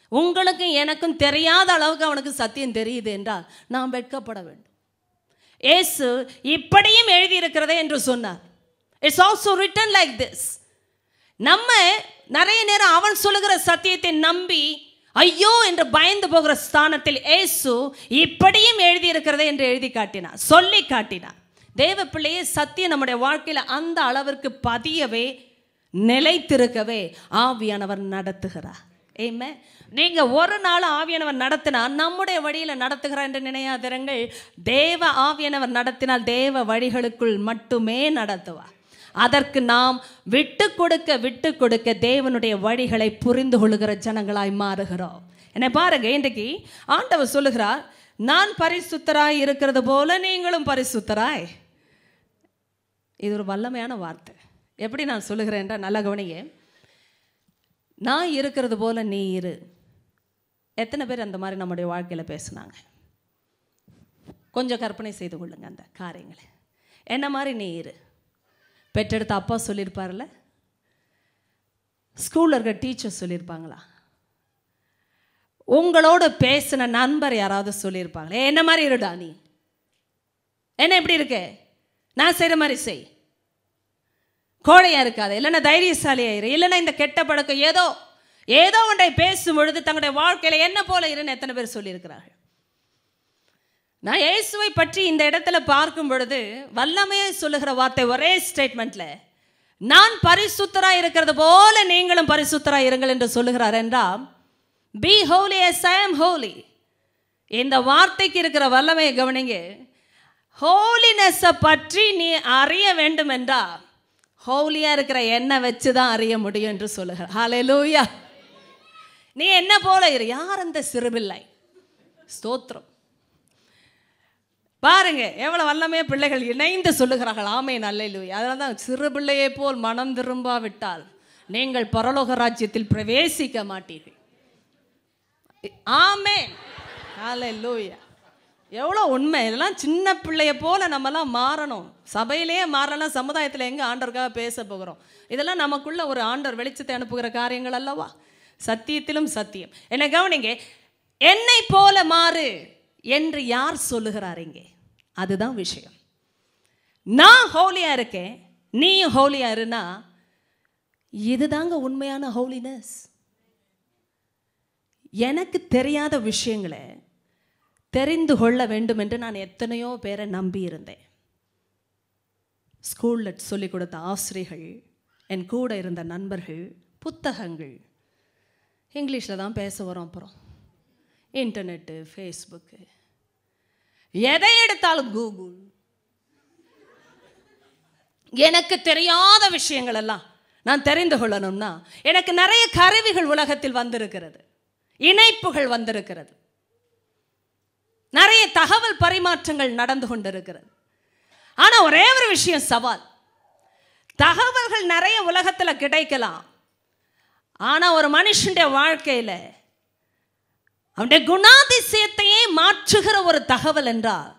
உங்களுக்கும் எனக்கும் தெரியாத அளவுக்கு அவனுக்கு சத்தியம் தெரியுது என்றால் நாம் வெட்கப்பட வேண்டும். ஏசு இப்படியும் எழுதியிருக்கிறதே என்று சொன்னார். It's also written like this நம்ம நிறைய நேரம் அவன் சொல்லுகிற சத்தியத்தை நம்பி ஐயோ என்று பயந்து போகிற ஸ்தானத்தில் ஏசு இப்படியும் எழுதியிருக்கிறதே என்று எழுதி காட்டினார் சொல்லி காட்டினார். தேவ பிள்ளையே சத்தியம் நம்முடைய வாழ்க்கையில் அந்த அளவிற்கு பதியவே நிலைத்திருக்கவே ஆவியானவர் நடத்துகிறார். ஏமே நீங்க ஒரு நாள் ஆவியானவர் நடத்தினா நம்முடைய வழியில் நடத்துகிறார் என்று நினையாதிரங்கள். தேவ ஆவியானவர் நடத்தினால் தேவ வழிகளுக்குள் மட்டுமே நடத்துவார். அதற்கு நாம் விட்டு கொடுக்க விட்டு கொடுக்க தேவனுடைய வழிகளை புரிந்து கொள்ளுகிற ஜனங்களாய் மாறுகிறோம். என்னை பாருங்க இன்றைக்கு ஆண்டவர் சொல்லுகிறார் நான் பரிசுத்தராய் இருக்கிறது போல நீங்களும் பரிசுத்தராய். இது ஒரு வல்லமையான வார்த்தை. எப்படி நான் சொல்லுகிறேன் என்றால் நல்ல கவனியே. நான் இருக்கிறது போல நீ இரு. எத்தனை பேர் அந்த மாதிரி நம்முடைய வாழ்க்கையில் பேசுனாங்க? கொஞ்சம் கற்பனை செய்து கொள்ளுங்க அந்த காரியங்களை. என்ன மாதிரி நீ இரு? பெற்றெடுத்த அப்பா சொல்லியிருப்பார்ல? ஸ்கூலில் இருக்கிற டீச்சர் சொல்லியிருப்பாங்களா? உங்களோட பேசின நண்பர் யாராவது சொல்லியிருப்பாங்களே? என்ன மாதிரி இருடா நீ? என்ன எப்படி இருக்கு? நான் செய்கிற மாதிரி செய். கோழையாக இருக்காது. இல்லைன்னா தைரியசாலியாயிரு இல்லைன்னா இந்த கெட்ட பழக்கம் ஏதோ ஏதோ ஒன்றை பேசும் பொழுது தங்களுடைய வாழ்க்கையில் என்ன போல இருன்னு எத்தனை பேர் சொல்லியிருக்கிறார்கள்? நான் இயேசுவை பற்றி இந்த இடத்துல பார்க்கும் பொழுது வல்லமையை சொல்லுகிற வார்த்தை ஒரே ஸ்டேட்மெண்ட்டில் நான் பரிசுத்தரா இருக்கிறது போல நீங்களும் பரிசுத்தரா இருங்கள் என்று சொல்லுகிறார் என்றால் be holy as I am holy இந்த வார்த்தைக்கு இருக்கிற வல்லமையை கவனிங்க. ஹோலினஸை பற்றி நீ அறிய வேண்டும் என்றா ஹோலியாக இருக்கிற எண்ணெய் வச்சு தான் அறிய முடியும் என்று சொல்லுகிறார். ஹalleluya நீ என்ன போல இரு யார் அந்த சிறுபிள்ளை? ஸ்தோத்திரம். பாருங்க எவ்வளோ வல்லமைய பிள்ளைகள் இணைந்து சொல்லுகிறார்கள். ஆமே நல்லையிலுயா அதனால தான் சிறு பிள்ளையை போல் மனம் திரும்பாவிட்டால் நீங்கள் பரலோக ராஜ்யத்தில் பிரவேசிக்க மாட்டீர்கள். ஆமே லூயா எவ்வளோ உண்மை. இதெல்லாம் சின்ன பிள்ளைய போல நம்மலாம் மாறணும். சபையிலேயே மாறலாம் சமுதாயத்தில் எங்கே ஆண்டருக்காக பேச போகிறோம். இதெல்லாம் நமக்குள்ள ஒரு ஆண்டவர் வெளிச்சத்தை அனுப்புகிற காரியங்கள் அல்லவா? சத்தியத்திலும் சத்தியம். என்ன கவனிங்க என்னை போல மாறு என்று யார் சொல்லுகிறார் இங்கே? அதுதான் விஷயம். நான் ஹோலியாக இருக்கேன் நீ ஹோலியாக இருனா இதுதாங்க உண்மையான ஹோலினஸ் எனக்கு தெரியாத விஷயங்களை தெரிந்து கொள்ள வேண்டும் என்று நான் எத்தனையோ பேரை நம்பி இருந்தேன். ஸ்கூலில் சொல்லிக் கொடுத்த ஆசிரியர்கள் என் கூட இருந்த நண்பர்கள் புத்தகங்கள். இங்கிலீஷில் தான் பேச வரோம் அப்புறம். இன்டர்நெட்டு ஃபேஸ்புக்கு எதை எடுத்தாலும் கூகுள். எனக்கு தெரியாத விஷயங்கள் எல்லாம் நான் தெரிந்து கொள்ளணும்னா எனக்கு நிறைய கருவிகள் உலகத்தில் வந்திருக்கிறது. இணைப்புகள் வந்திருக்கிறது. நிறைய தகவல் பரிமாற்றங்கள் நடந்து கொண்டிருக்கிறது. ஆனா ஒரே ஒரு விஷயம் சவால். தகவல்கள் நிறைய உலகத்தில் கிடைக்கலாம். ஆனா ஒரு மனுஷனுடைய வாழ்க்கையில அவனுடைய குணாதிசயத்தையே மாற்றுகிற ஒரு தகவல் என்றால்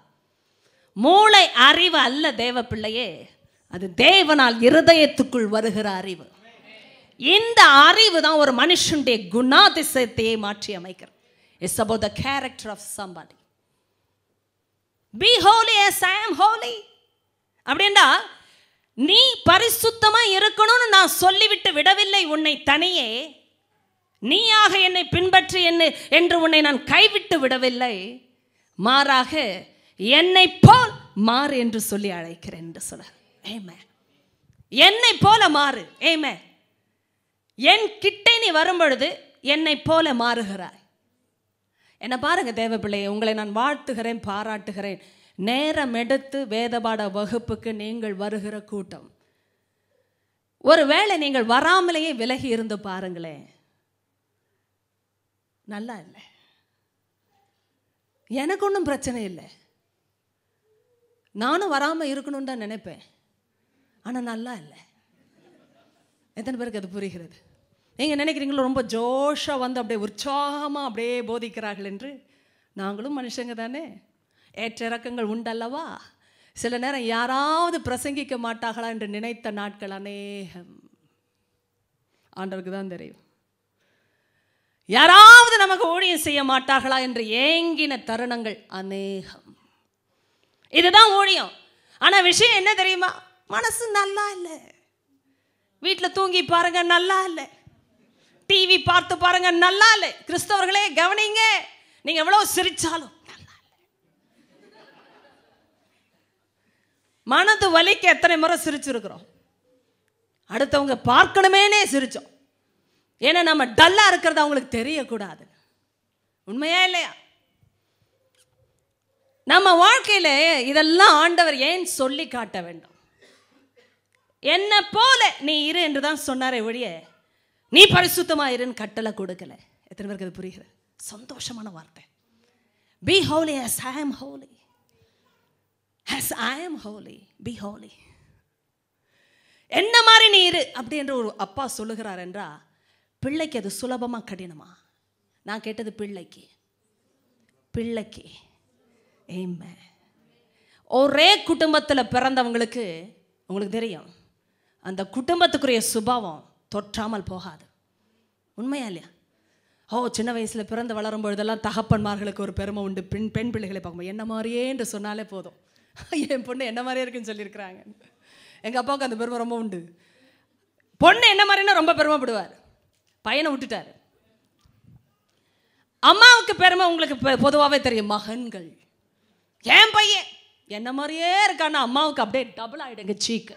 மூளை அறிவு அல்ல தேவ பிள்ளையே அது தேவனால் இருதயத்துக்குள் வருகிற அறிவு. இந்த அறிவு தான் ஒரு மனுஷனுடைய குணாதிசயத்தையே மாற்றி அமைக்கிறது. It's about the character of somebody be holy as I am holy அப்படின்னா நீ பரிசுத்தமாக இருக்கணும்னு நான் சொல்லிவிட்டு விடவில்லை உன்னை தனியே நீயாக என்னை பின்பற்றி என்ன என்று உன்னை நான் கைவிட்டு விடவில்லை. மாறாக என்னை போல் மாறு என்று சொல்லி அழைக்கிறேன் என்று சொல்ல ஏமே என்னை போல மாறு. ஏமே என் கிட்டே நீ வரும்பொழுது என்னை போல மாறுகிறாய். என்ன பாருங்க தேவபிள்ளை உங்களை நான் வாழ்த்துகிறேன் பாராட்டுகிறேன். நேரம் எடுத்து வேதபாட வகுப்புக்கு நீங்கள் வருகிற கூட்டம். ஒருவேளை நீங்கள் வராமலேயே விலகி இருந்து பாருங்களேன். நல்லா இல்லை. எனக்கு ஒன்றும் பிரச்சனை இல்லை. நானும் வராமல் இருக்கணும்னு தான் நினைப்பேன். ஆனால் நல்லா இல்லை. எத்தனை பேருக்கு அது புரிகிறது? நீங்கள் நினைக்கிறீங்களோ ரொம்ப ஜோஷாக வந்து அப்படியே உற்சாகமாக அப்படியே போதிக்கிறார்கள் என்று நாங்களும் மனுஷங்க தானே. ஏற்ற இறக்கங்கள் உண்டல்லவா? சில நேரம் யாராவது பிரசங்கிக்க மாட்டார்களா என்று நினைத்த நாட்கள் அநேகம். ஆண்டவருக்கு தான் தெரியும். யாராவது நமக்கு ஊழியம் செய்ய மாட்டார்களா என்று ஏங்கின தருணங்கள் அநேகம். இதுதான் ஊழியம். ஆனால் விஷயம் என்ன தெரியுமா? மனசு நல்லா இல்லை. வீட்டில் தூங்கி பாருங்க நல்லா இல்லை. டிவி பார்த்து பாருங்க நல்லா இல்லை. கிறிஸ்தவர்களே கவனிங்க. நீங்க எவ்வளவு சிரிச்சாலும் நல்லா இல்லை. மனது வலிக்க எத்தனை முறை சிரிச்சிருக்கிறோம். அடுத்தவங்க பார்க்கணுமேனே சிரிச்சோம். ஏன்னா நம்ம டல்லாக இருக்கிறது அவங்களுக்கு தெரியக்கூடாது. உண்மையா இல்லையா? நம்ம வாழ்க்கையில் இதெல்லாம் ஆண்டவர் ஏன் சொல்லி காட்ட வேண்டும்? என்ன போல நீ இரு என்று தான் சொன்னாரே ஒழிய நீ பரிசுத்தமாக இருன்னு கட்டளை கொடுக்கல. எத்தனை பேருக்கு அது புரிகிறது? சந்தோஷமான வார்த்தை. Be holy as I am holy as I am holy be holy என்ன மாதிரி நீ இரு அப்படி என்று ஒரு அப்பா சொல்லுகிறார் என்றால் பிள்ளைக்கு அது சுலபமாக கடினமா? நான் கேட்டது பிள்ளைக்கு. பிள்ளைக்கு. ஏமே ஒரே குடும்பத்தில் பிறந்தவங்களுக்கு உங்களுக்கு தெரியும் அந்த குடும்பத்துக்குரிய சுபாவம் தொற்றாமல் போகாது. உண்மையா இல்லையா? ஓ சின்ன வயசில் பிறந்து வளரும் பொழுதெல்லாம் தகப்பன்மார்களுக்கு ஒரு பெருமை உண்டு. பெண் பெண் பிள்ளைகளை பார்க்கும்போது என்ன மாதிரியே என்று சொன்னாலே போதும். என் பொண்ணு என்ன மாதிரியே இருக்குன்னு சொல்லியிருக்கிறாங்க. எங்கள் அப்பாவுக்கு அந்த பெருமை ரொம்ப உண்டு. பொண்ணு என்ன மாதிரின்னா ரொம்ப பெருமைப்படுவார். பையனை விட்டுட்டார். அம்மாவுக்கு பெருமை உங்களுக்கு பொதுவாகவே தெரியும் மகன்கள். என் பையன். என்ன மாதிரியே இருக்கான்னா அம்மாவுக்கு அப்படியே டபுள் ஆயிடுங்க சீக்கு.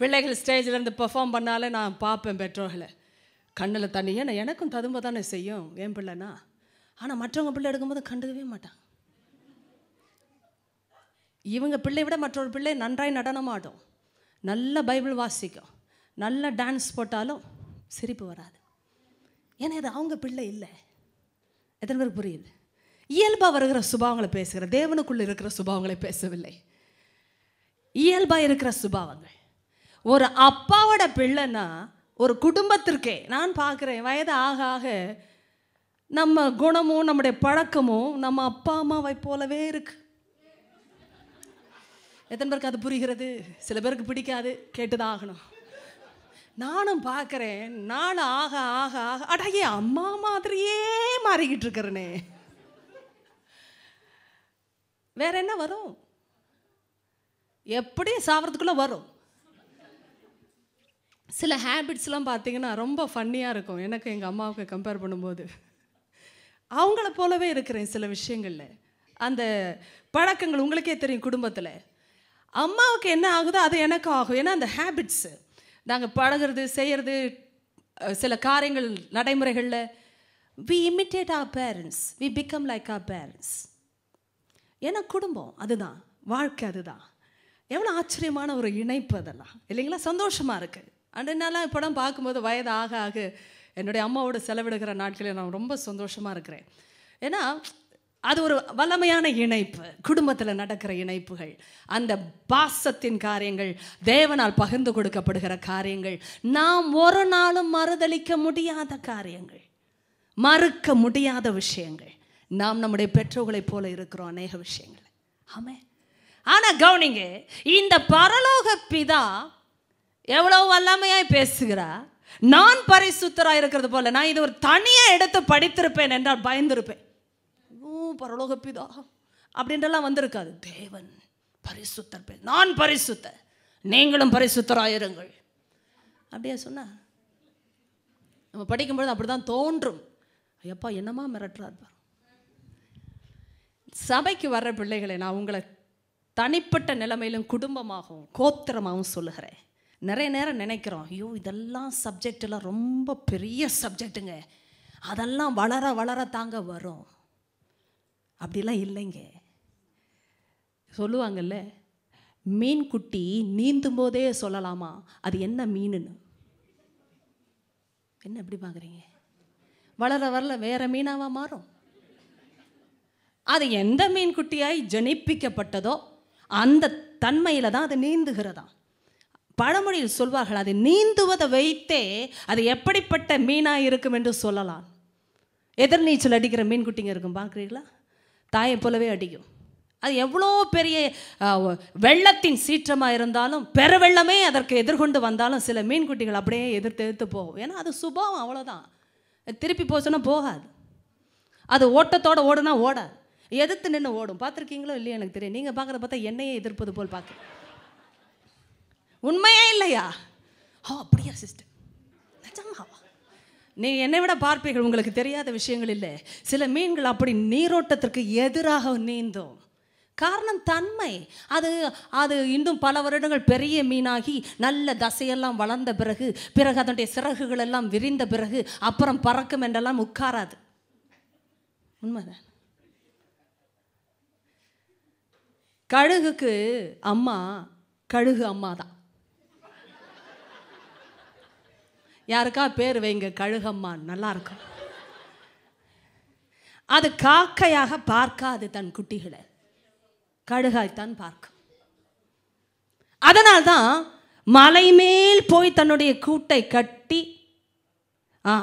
பிள்ளைகள் ஸ்டேஜில் இருந்து பெர்ஃபார்ம் பண்ணாலே நான் பார்ப்பேன் பெற்றோர்களை. கண்ணில் தண்ணி. ஏன்னா எனக்கும் ததும்ப தானே செய்யும் என் பிள்ளைனா ஆனால் மற்றவங்க பிள்ளை எடுக்கும்போது கண்டுக்கவே மாட்டான் இவங்க பிள்ளை விட மற்றொரு பிள்ளை நன்றாய் நடனமாடும். நல்ல பைபிள் வாசிக்கும். நல்ல டான்ஸ் போட்டாலும் சிரிப்பு வராது. ஏன்னா இது அவங்க பிள்ளை இல்லை. எத்தனை பேர் புரியுது? இயல்பாக வருகிற சுபாவங்களை பேசுகிற தேவனுக்குள்ளே இருக்கிற சுபாவங்களை பேசவில்லை. இயல்பாக இருக்கிற சுபாவங்கள். ஒரு அப்பாவோட பிள்ளைன்னா ஒரு குடும்பத்திற்கே நான் பார்க்குறேன் வயது ஆக ஆக நம்ம குணமும் நம்முடைய பழக்கமும் நம்ம அப்பா அம்மாவை போலவே இருக்குது எத்தனை பேருக்கு அது புரிகிறது? சில பேருக்கு பிடிக்காது. கேட்டுதான் ஆகணும் நானும் பார்க்குறேன். நாள் ஆக ஆக ஆக. அடையே அம்மா மாதிரியே மாறிக்கிட்டு இருக்கிறனே. வேற என்ன வரும்? எப்படி சாவறதுக்குள்ள வரும். சில ஹேபிட்ஸ்லாம் பார்த்தீங்கன்னா ரொம்ப ஃபன்னியாக இருக்கும். எனக்கு எங்கள் அம்மாவுக்கு கம்பேர் பண்ணும்போது. அவங்கள போலவே இருக்கிறேன் சில விஷயங்களில். அந்த பழக்கங்கள் உங்களுக்கே தெரியும் குடும்பத்தில். அம்மாவுக்கு என்ன ஆகுதோ அது எனக்கு ஆகும். ஏன்னா அந்த ஹேபிட்ஸு நாங்கள் பழகிறது செய்கிறது சில காரியங்கள் நடைமுறைகளில் we imitate our parents we become like our parents ஏன்னா குடும்பம் அதுதான். வாழ்க்கை அதுதான். எவ்வளோ ஆச்சரியமான ஒரு இணைப்பு அதெல்லாம். இல்லைங்களா? சந்தோஷமாக இருக்குது அண்டனால படம் பார்க்கும்போது வயது ஆக ஆக என்னுடைய அம்மாவோட செலவிடுகிற நாட்களில் நான் ரொம்ப சந்தோஷமாக இருக்கிறேன். ஏன்னா அது ஒரு வல்லமையான இணைப்பு குடும்பத்தில் நடக்கிற இணைப்புகள். அந்த பாசத்தின் காரியங்கள் தேவனால் பகிர்ந்து கொடுக்கப்படுகிற காரியங்கள் நாம் ஒரு நாளும் மறுதளிக்க முடியாத காரியங்கள் மறுக்க முடியாத விஷயங்கள். நாம் நம்முடைய பெற்றோர்களைப் போல இருக்கிறோம் அநேக விஷயங்கள். ஆமே ஆனால் கவனிங்க இந்த பரலோக பிதா எவ்வளோ வல்லமையாய் பேசுகிறா? நான் பரிசுத்தராக இருக்கிறது போல நான் இது ஒரு தனியாக எடுத்து படித்திருப்பேன் என்றால் பயந்திருப்பேன். பரலோக பிதா அப்படின்றலாம் வந்திருக்காது. தேவன் பரிசுத்தர் பேர். நான் பரிசுத்த நீங்களும் பரிசுத்தராயிருங்கள். அப்படியா சொன்னா? நம்ம படிக்கும்பொழுது அப்படிதான் தோன்றும். ஐயப்பா என்னமா மிரட்டுறார் சபைக்கு வர்ற பிள்ளைகளை நான் உங்களை தனிப்பட்ட நிலைமையிலும் குடும்பமாகவும் கோத்திரமாகவும் சொல்லுகிறேன். நிறைய நேரம் நினைக்கிறோம் ஐயோ இதெல்லாம் சப்ஜெக்ட் எல்லாம் ரொம்ப பெரிய சப்ஜெக்ட்டுங்க அதெல்லாம் வளர வளர தாங்க வரும். அப்படிலாம் இல்லைங்க. சொல்லுவாங்கல்ல மீன் குட்டி நீந்தும் போதே சொல்லலாமா? அது என்ன மீனுன்னு? என்ன எப்படி பார்க்குறீங்க? வளர வரல வேற மீனாவா மாறும். அது எந்த மீன் குட்டியாய் ஜனிப்பிக்கப்பட்டதோ அந்த தன்மையில் தான் அது நீந்துகிறதா? பழமொழியில் சொல்வார்கள் அது நீந்துவதை வைத்தே அது எப்படிப்பட்ட மீனாக இருக்கும் என்று சொல்லலாம். எதிர்நீச்சல் அடிக்கிற மீன் குட்டிங்க இருக்கும் பார்க்குறீங்களா தாயை போலவே அடிக்கும். அது எவ்வளோ பெரிய வெள்ளத்தின் சீற்றமாக இருந்தாலும் பெருவெள்ளமே அதற்கு எதிர்கொண்டு வந்தாலும் சில மீன்குட்டிகள் அப்படியே எதிர்த்து எதிர்த்து போகும். ஏன்னா அது சுபாவம் அவ்வளோதான். திருப்பி போச்சுன்னா போகாது. அது ஓட்டத்தோடு ஓடுனா ஓடாது. எதிர்த்து நின்று ஓடும். பார்த்துருக்கீங்களோ இல்லையா எனக்கு தெரியும். நீங்கள் பார்க்குறத பார்த்தா என்னையே எதிர்ப்பது போல் பார்க்க. உண்மையே இல்லையா? ஓ அப்படியா சிஸ்டர் நிஜமாவா? நீ என்னை விட பார்ப்பீர்கள் உங்களுக்கு தெரியாத விஷயங்கள் இல்லை. சில மீன்கள் அப்படி நீரோட்டத்திற்கு எதிராக நீந்தும். காரணம் தன்மை. அது அது இன்னும் பல வருடங்கள் பெரிய மீனாகி நல்ல தசையெல்லாம் வளர்ந்த பிறகு பிறகு அதனுடைய சிறகுகள் எல்லாம் விரிந்த பிறகு அப்புறம் பறக்கும் என்றெல்லாம் உட்காராது. உண்மைதான். கழுகுக்கு அம்மா கழுகு அம்மா தான் யாருக்கா பேர் வைங்க கழுகம்மா. நல்லா இருக்கும் அது காக்கையாக பார்க்காது தன் குட்டிகளை. கழுகாய்த்தான் பார்க்கும். அதனால்தான் மலை மேல் போய் தன்னுடைய கூட்டை கட்டி ஆ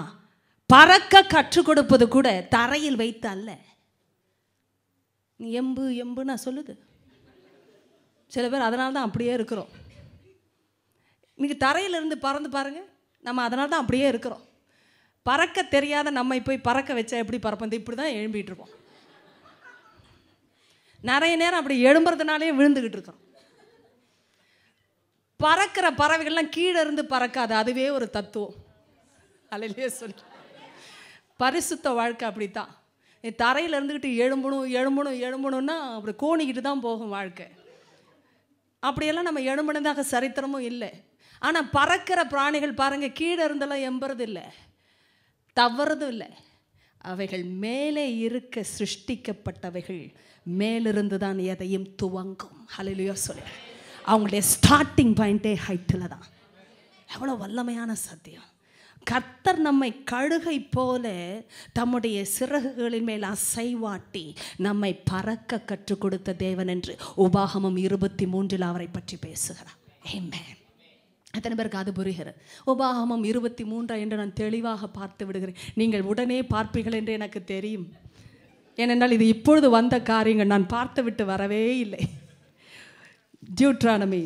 பறக்க கற்றுக் கொடுப்பது கூட தரையில் வைத்து அல்ல. எம்பு எம்புன்னா சொல்லுது. சில பேர் அதனால தான் அப்படியே இருக்கிறோம். இன்னைக்கு தரையிலிருந்து பறந்து பாருங்கள் நம்ம அதனால தான் அப்படியே இருக்கிறோம். பறக்க தெரியாத நம்மை போய் பறக்க வச்சா எப்படி பறப்போம்? இப்படி தான் எழும்பிட்டு இருப்போம் நிறைய நேரம் அப்படி எழும்புறதுனாலே விழுந்துக்கிட்டு இருக்கிறோம். பறக்கிற பறவைகள்லாம் கீழே இருந்து பறக்காது. அதுவே ஒரு தத்துவம். அலையிலே சொல்லி. பரிசுத்த வாழ்க்கை அப்படித்தான். நீ தரையில் இருந்துக்கிட்டு எழும்பணும் எழும்பணும் எழும்பணும்னா அப்படி கோணிக்கிட்டு தான் போகும் வாழ்க்கை. அப்படியெல்லாம் நம்ம எழும்பினதாக சரித்திரமும் இல்லை. ஆனால் பறக்கிற பிராணிகள் பாருங்கள் கீழே இருந்தெல்லாம் எம்புறது இல்லை தவறுதும் இல்லை அவைகள் மேலே இருக்க சிருஷ்டிக்கப்பட்டவைகள். மேலிருந்து தான் எதையும் துவங்கும். ஹalleluya சொல்லு அவங்களுடைய ஸ்டார்டிங் பாயிண்ட்டே ஹைட்டில் தான். எவ்வளோ வல்லமையான சத்தியம். கர்த்தர் நம்மை கழுகை போல தம்முடைய சிறகுகளின் மேல் அசைவாட்டி நம்மை பறக்க கற்றுக் கொடுத்த தேவன் என்று உபாகமம் இருபத்தி மூன்றில் அவரை பற்றி பேசுகிறார். Amen. எத்தனை பேருக்கு அது புரிகிறது. உபாகமம் இருபத்தி மூன்றா என்று நான் தெளிவாக பார்த்து விடுகிறேன். நீங்கள் உடனே பார்ப்பீர்கள் என்று எனக்கு தெரியும். ஏனென்றால் இது இப்பொழுது வந்த காரியங்கள். நான் பார்த்து விட்டு வரவே இல்லை. Deuteronomy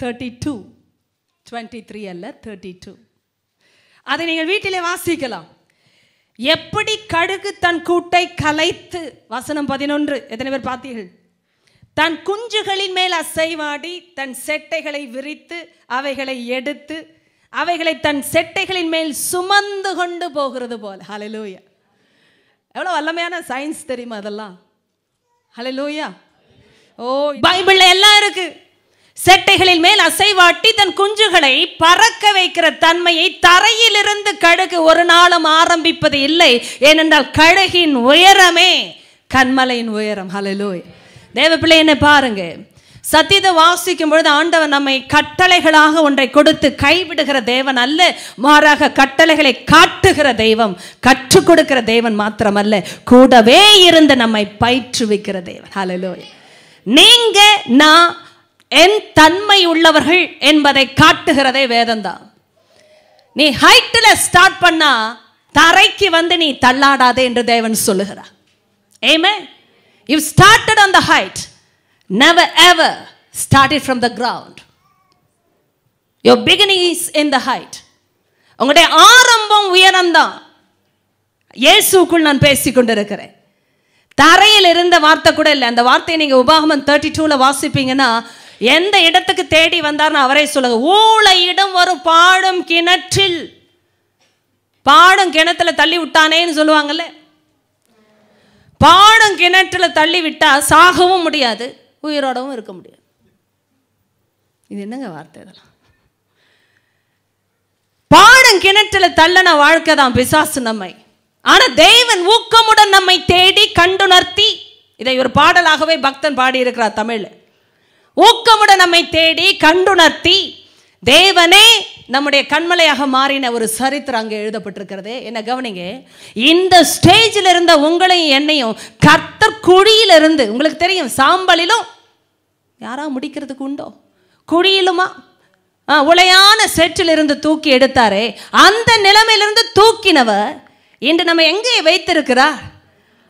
thirty two twenty three அல்ல தேர்ட்டி டூ அதை நீங்கள் வீட்டிலே வாசிக்கலாம். எப்படி கழுகு தன் கூட்டை கலைத்து வசனம் பதினொன்று எத்தனை பேர் பார்த்தீர்கள்? தன் குஞ்சுகளின் மேல் அசைவாடி தன் செட்டைகளை விரித்து அவைகளை எடுத்து அவைகளை தன் செட்டைகளின் மேல் சுமந்து கொண்டு போகிறது போல். ஹலலூயா எவ்வளோ வல்லமையான சயின்ஸ் தெரியுமா அதெல்லாம்? ஹலலூயா ஓ பைபிளில் எல்லாம் இருக்கு. செட்டைகளின் மேல் அசைவாட்டி தன் குஞ்சுகளை பறக்க வைக்கிற தன்மையை தரையிலிருந்து கழுகு ஒரு நாளும் ஆரம்பிப்பது இல்லை. ஏனென்றால் கழுகின் உயரமே கண்மலையின் உயரம். ஹalleluya தேவ பிள்ளை என்ன பாருங்க. சத்தியத்தை வாசிக்கும் பொழுது ஆண்டவன் நம்மை கட்டளைகளாக ஒன்றை கொடுத்து கைவிடுகிற தேவன் அல்ல. மாறாக கட்டளைகளை காட்டுகிற தெய்வம் கற்றுக் கொடுக்கிற தேவன் மாத்திரமல்ல. கூடவே இருந்து நம்மை பயிற்றுவிக்கிற தேவன். ஹலோ நீங்க நான் என் தன்மை உள்ளவர்கள் என்பதை காட்டுகிறதே வேதம்தான். நீ ஹைட்டில் ஸ்டார்ட் பண்ணா தரைக்கு வந்து நீ தள்ளாடாதே என்று தேவன் சொல்லுகிறார். ஏமே you started on the height never ever started from the ground your beginning is in the height உங்களுடைய ஆரம்பம் உயரம்தான். இயேசுக்குள் நான் பேசி கொண்டிருக்கிறேன் தரையில் இருந்த வார்த்தை கூட இல்லை. அந்த வார்த்தையை நீங்கள் உபாகமன் தேர்ட்டி டூவில் வாசிப்பீங்கன்னா எந்த இடத்துக்கு தேடி வந்தார்னு அவரே சொல்லுங்க. ஊழையிடம் வரும் பாடும் கிணற்றில். பாடும் கிணத்துல தள்ளி விட்டானேன்னு சொல்லுவாங்கல்ல. பாடும் கிணற்றுல தள்ளி விட்டால் சாகவும் முடியாது உயிரோடவும் இருக்க முடியாது. இது என்னங்க வார்த்தை இதெல்லாம்? பாடம் கிணற்றுல தள்ளன வாழ்க்கை தான் பிசாசு நம்மை. ஆனால் தெய்வன் ஊக்கமுடன் நம்மை தேடி கண்டுணர்த்தி இதை ஒரு பாடலாகவே பக்தன் பாடி தமிழில். ஊக்கமுடன் நம்மை தேடி கண்டுணர்த்தி தேவனே நம்முடைய கண்மலையாக மாறின ஒரு சரித்திரம் அங்கே எழுதப்பட்டிருக்கிறது. என்ன கவனிங்க? இந்த ஸ்டேஜில் இருந்த உங்களையும் என்னையும் கர்த்தர் குழியிலிருந்து உங்களுக்கு தெரியும் சாம்பலிலும் யாரா முடிக்கிறதுக்கு உண்டோ? குழியிலுமா? ஆ, உளையான சேற்றில் தூக்கி எடுத்தாரே. அந்த நிலைமையிலிருந்து தூக்கினவர் இன்று நம்ம எங்கே வைத்திருக்கிறார்?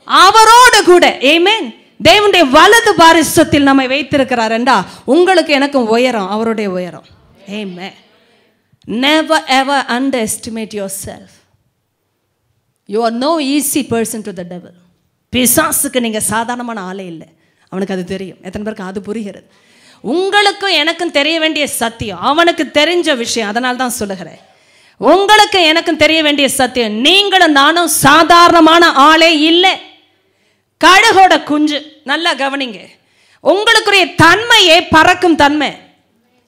அவரோடு கூட ஏமேன் தேவனுடைய வலது பாரிசத்தில் நம்மை வைத்திருக்கிறார் என்றா உங்களுக்கு எனக்கும் உயரம் அவருடைய உயரம். Amen. Never ever underestimate yourself. Yourself you easy no easy person to the devil பிசாசுக்கு நீங்கள் சாதாரணமான ஆளே இல்லை. அவனுக்கு அது தெரியும். எத்தனை பேருக்கு அது புரிகிறது? உங்களுக்கும் எனக்கும் தெரிய வேண்டிய சத்தியம் அவனுக்கு தெரிஞ்ச விஷயம் அதனால தான் சொல்லுகிறேன். உங்களுக்கு எனக்கும் தெரிய வேண்டிய சத்தியம் நீங்களும் நானும் சாதாரணமான ஆளே இல்லை. கழுகோட குஞ்சு நல்லா கவனிங்க. உங்களுக்குரிய தன்மையே பறக்கும் தன்மை.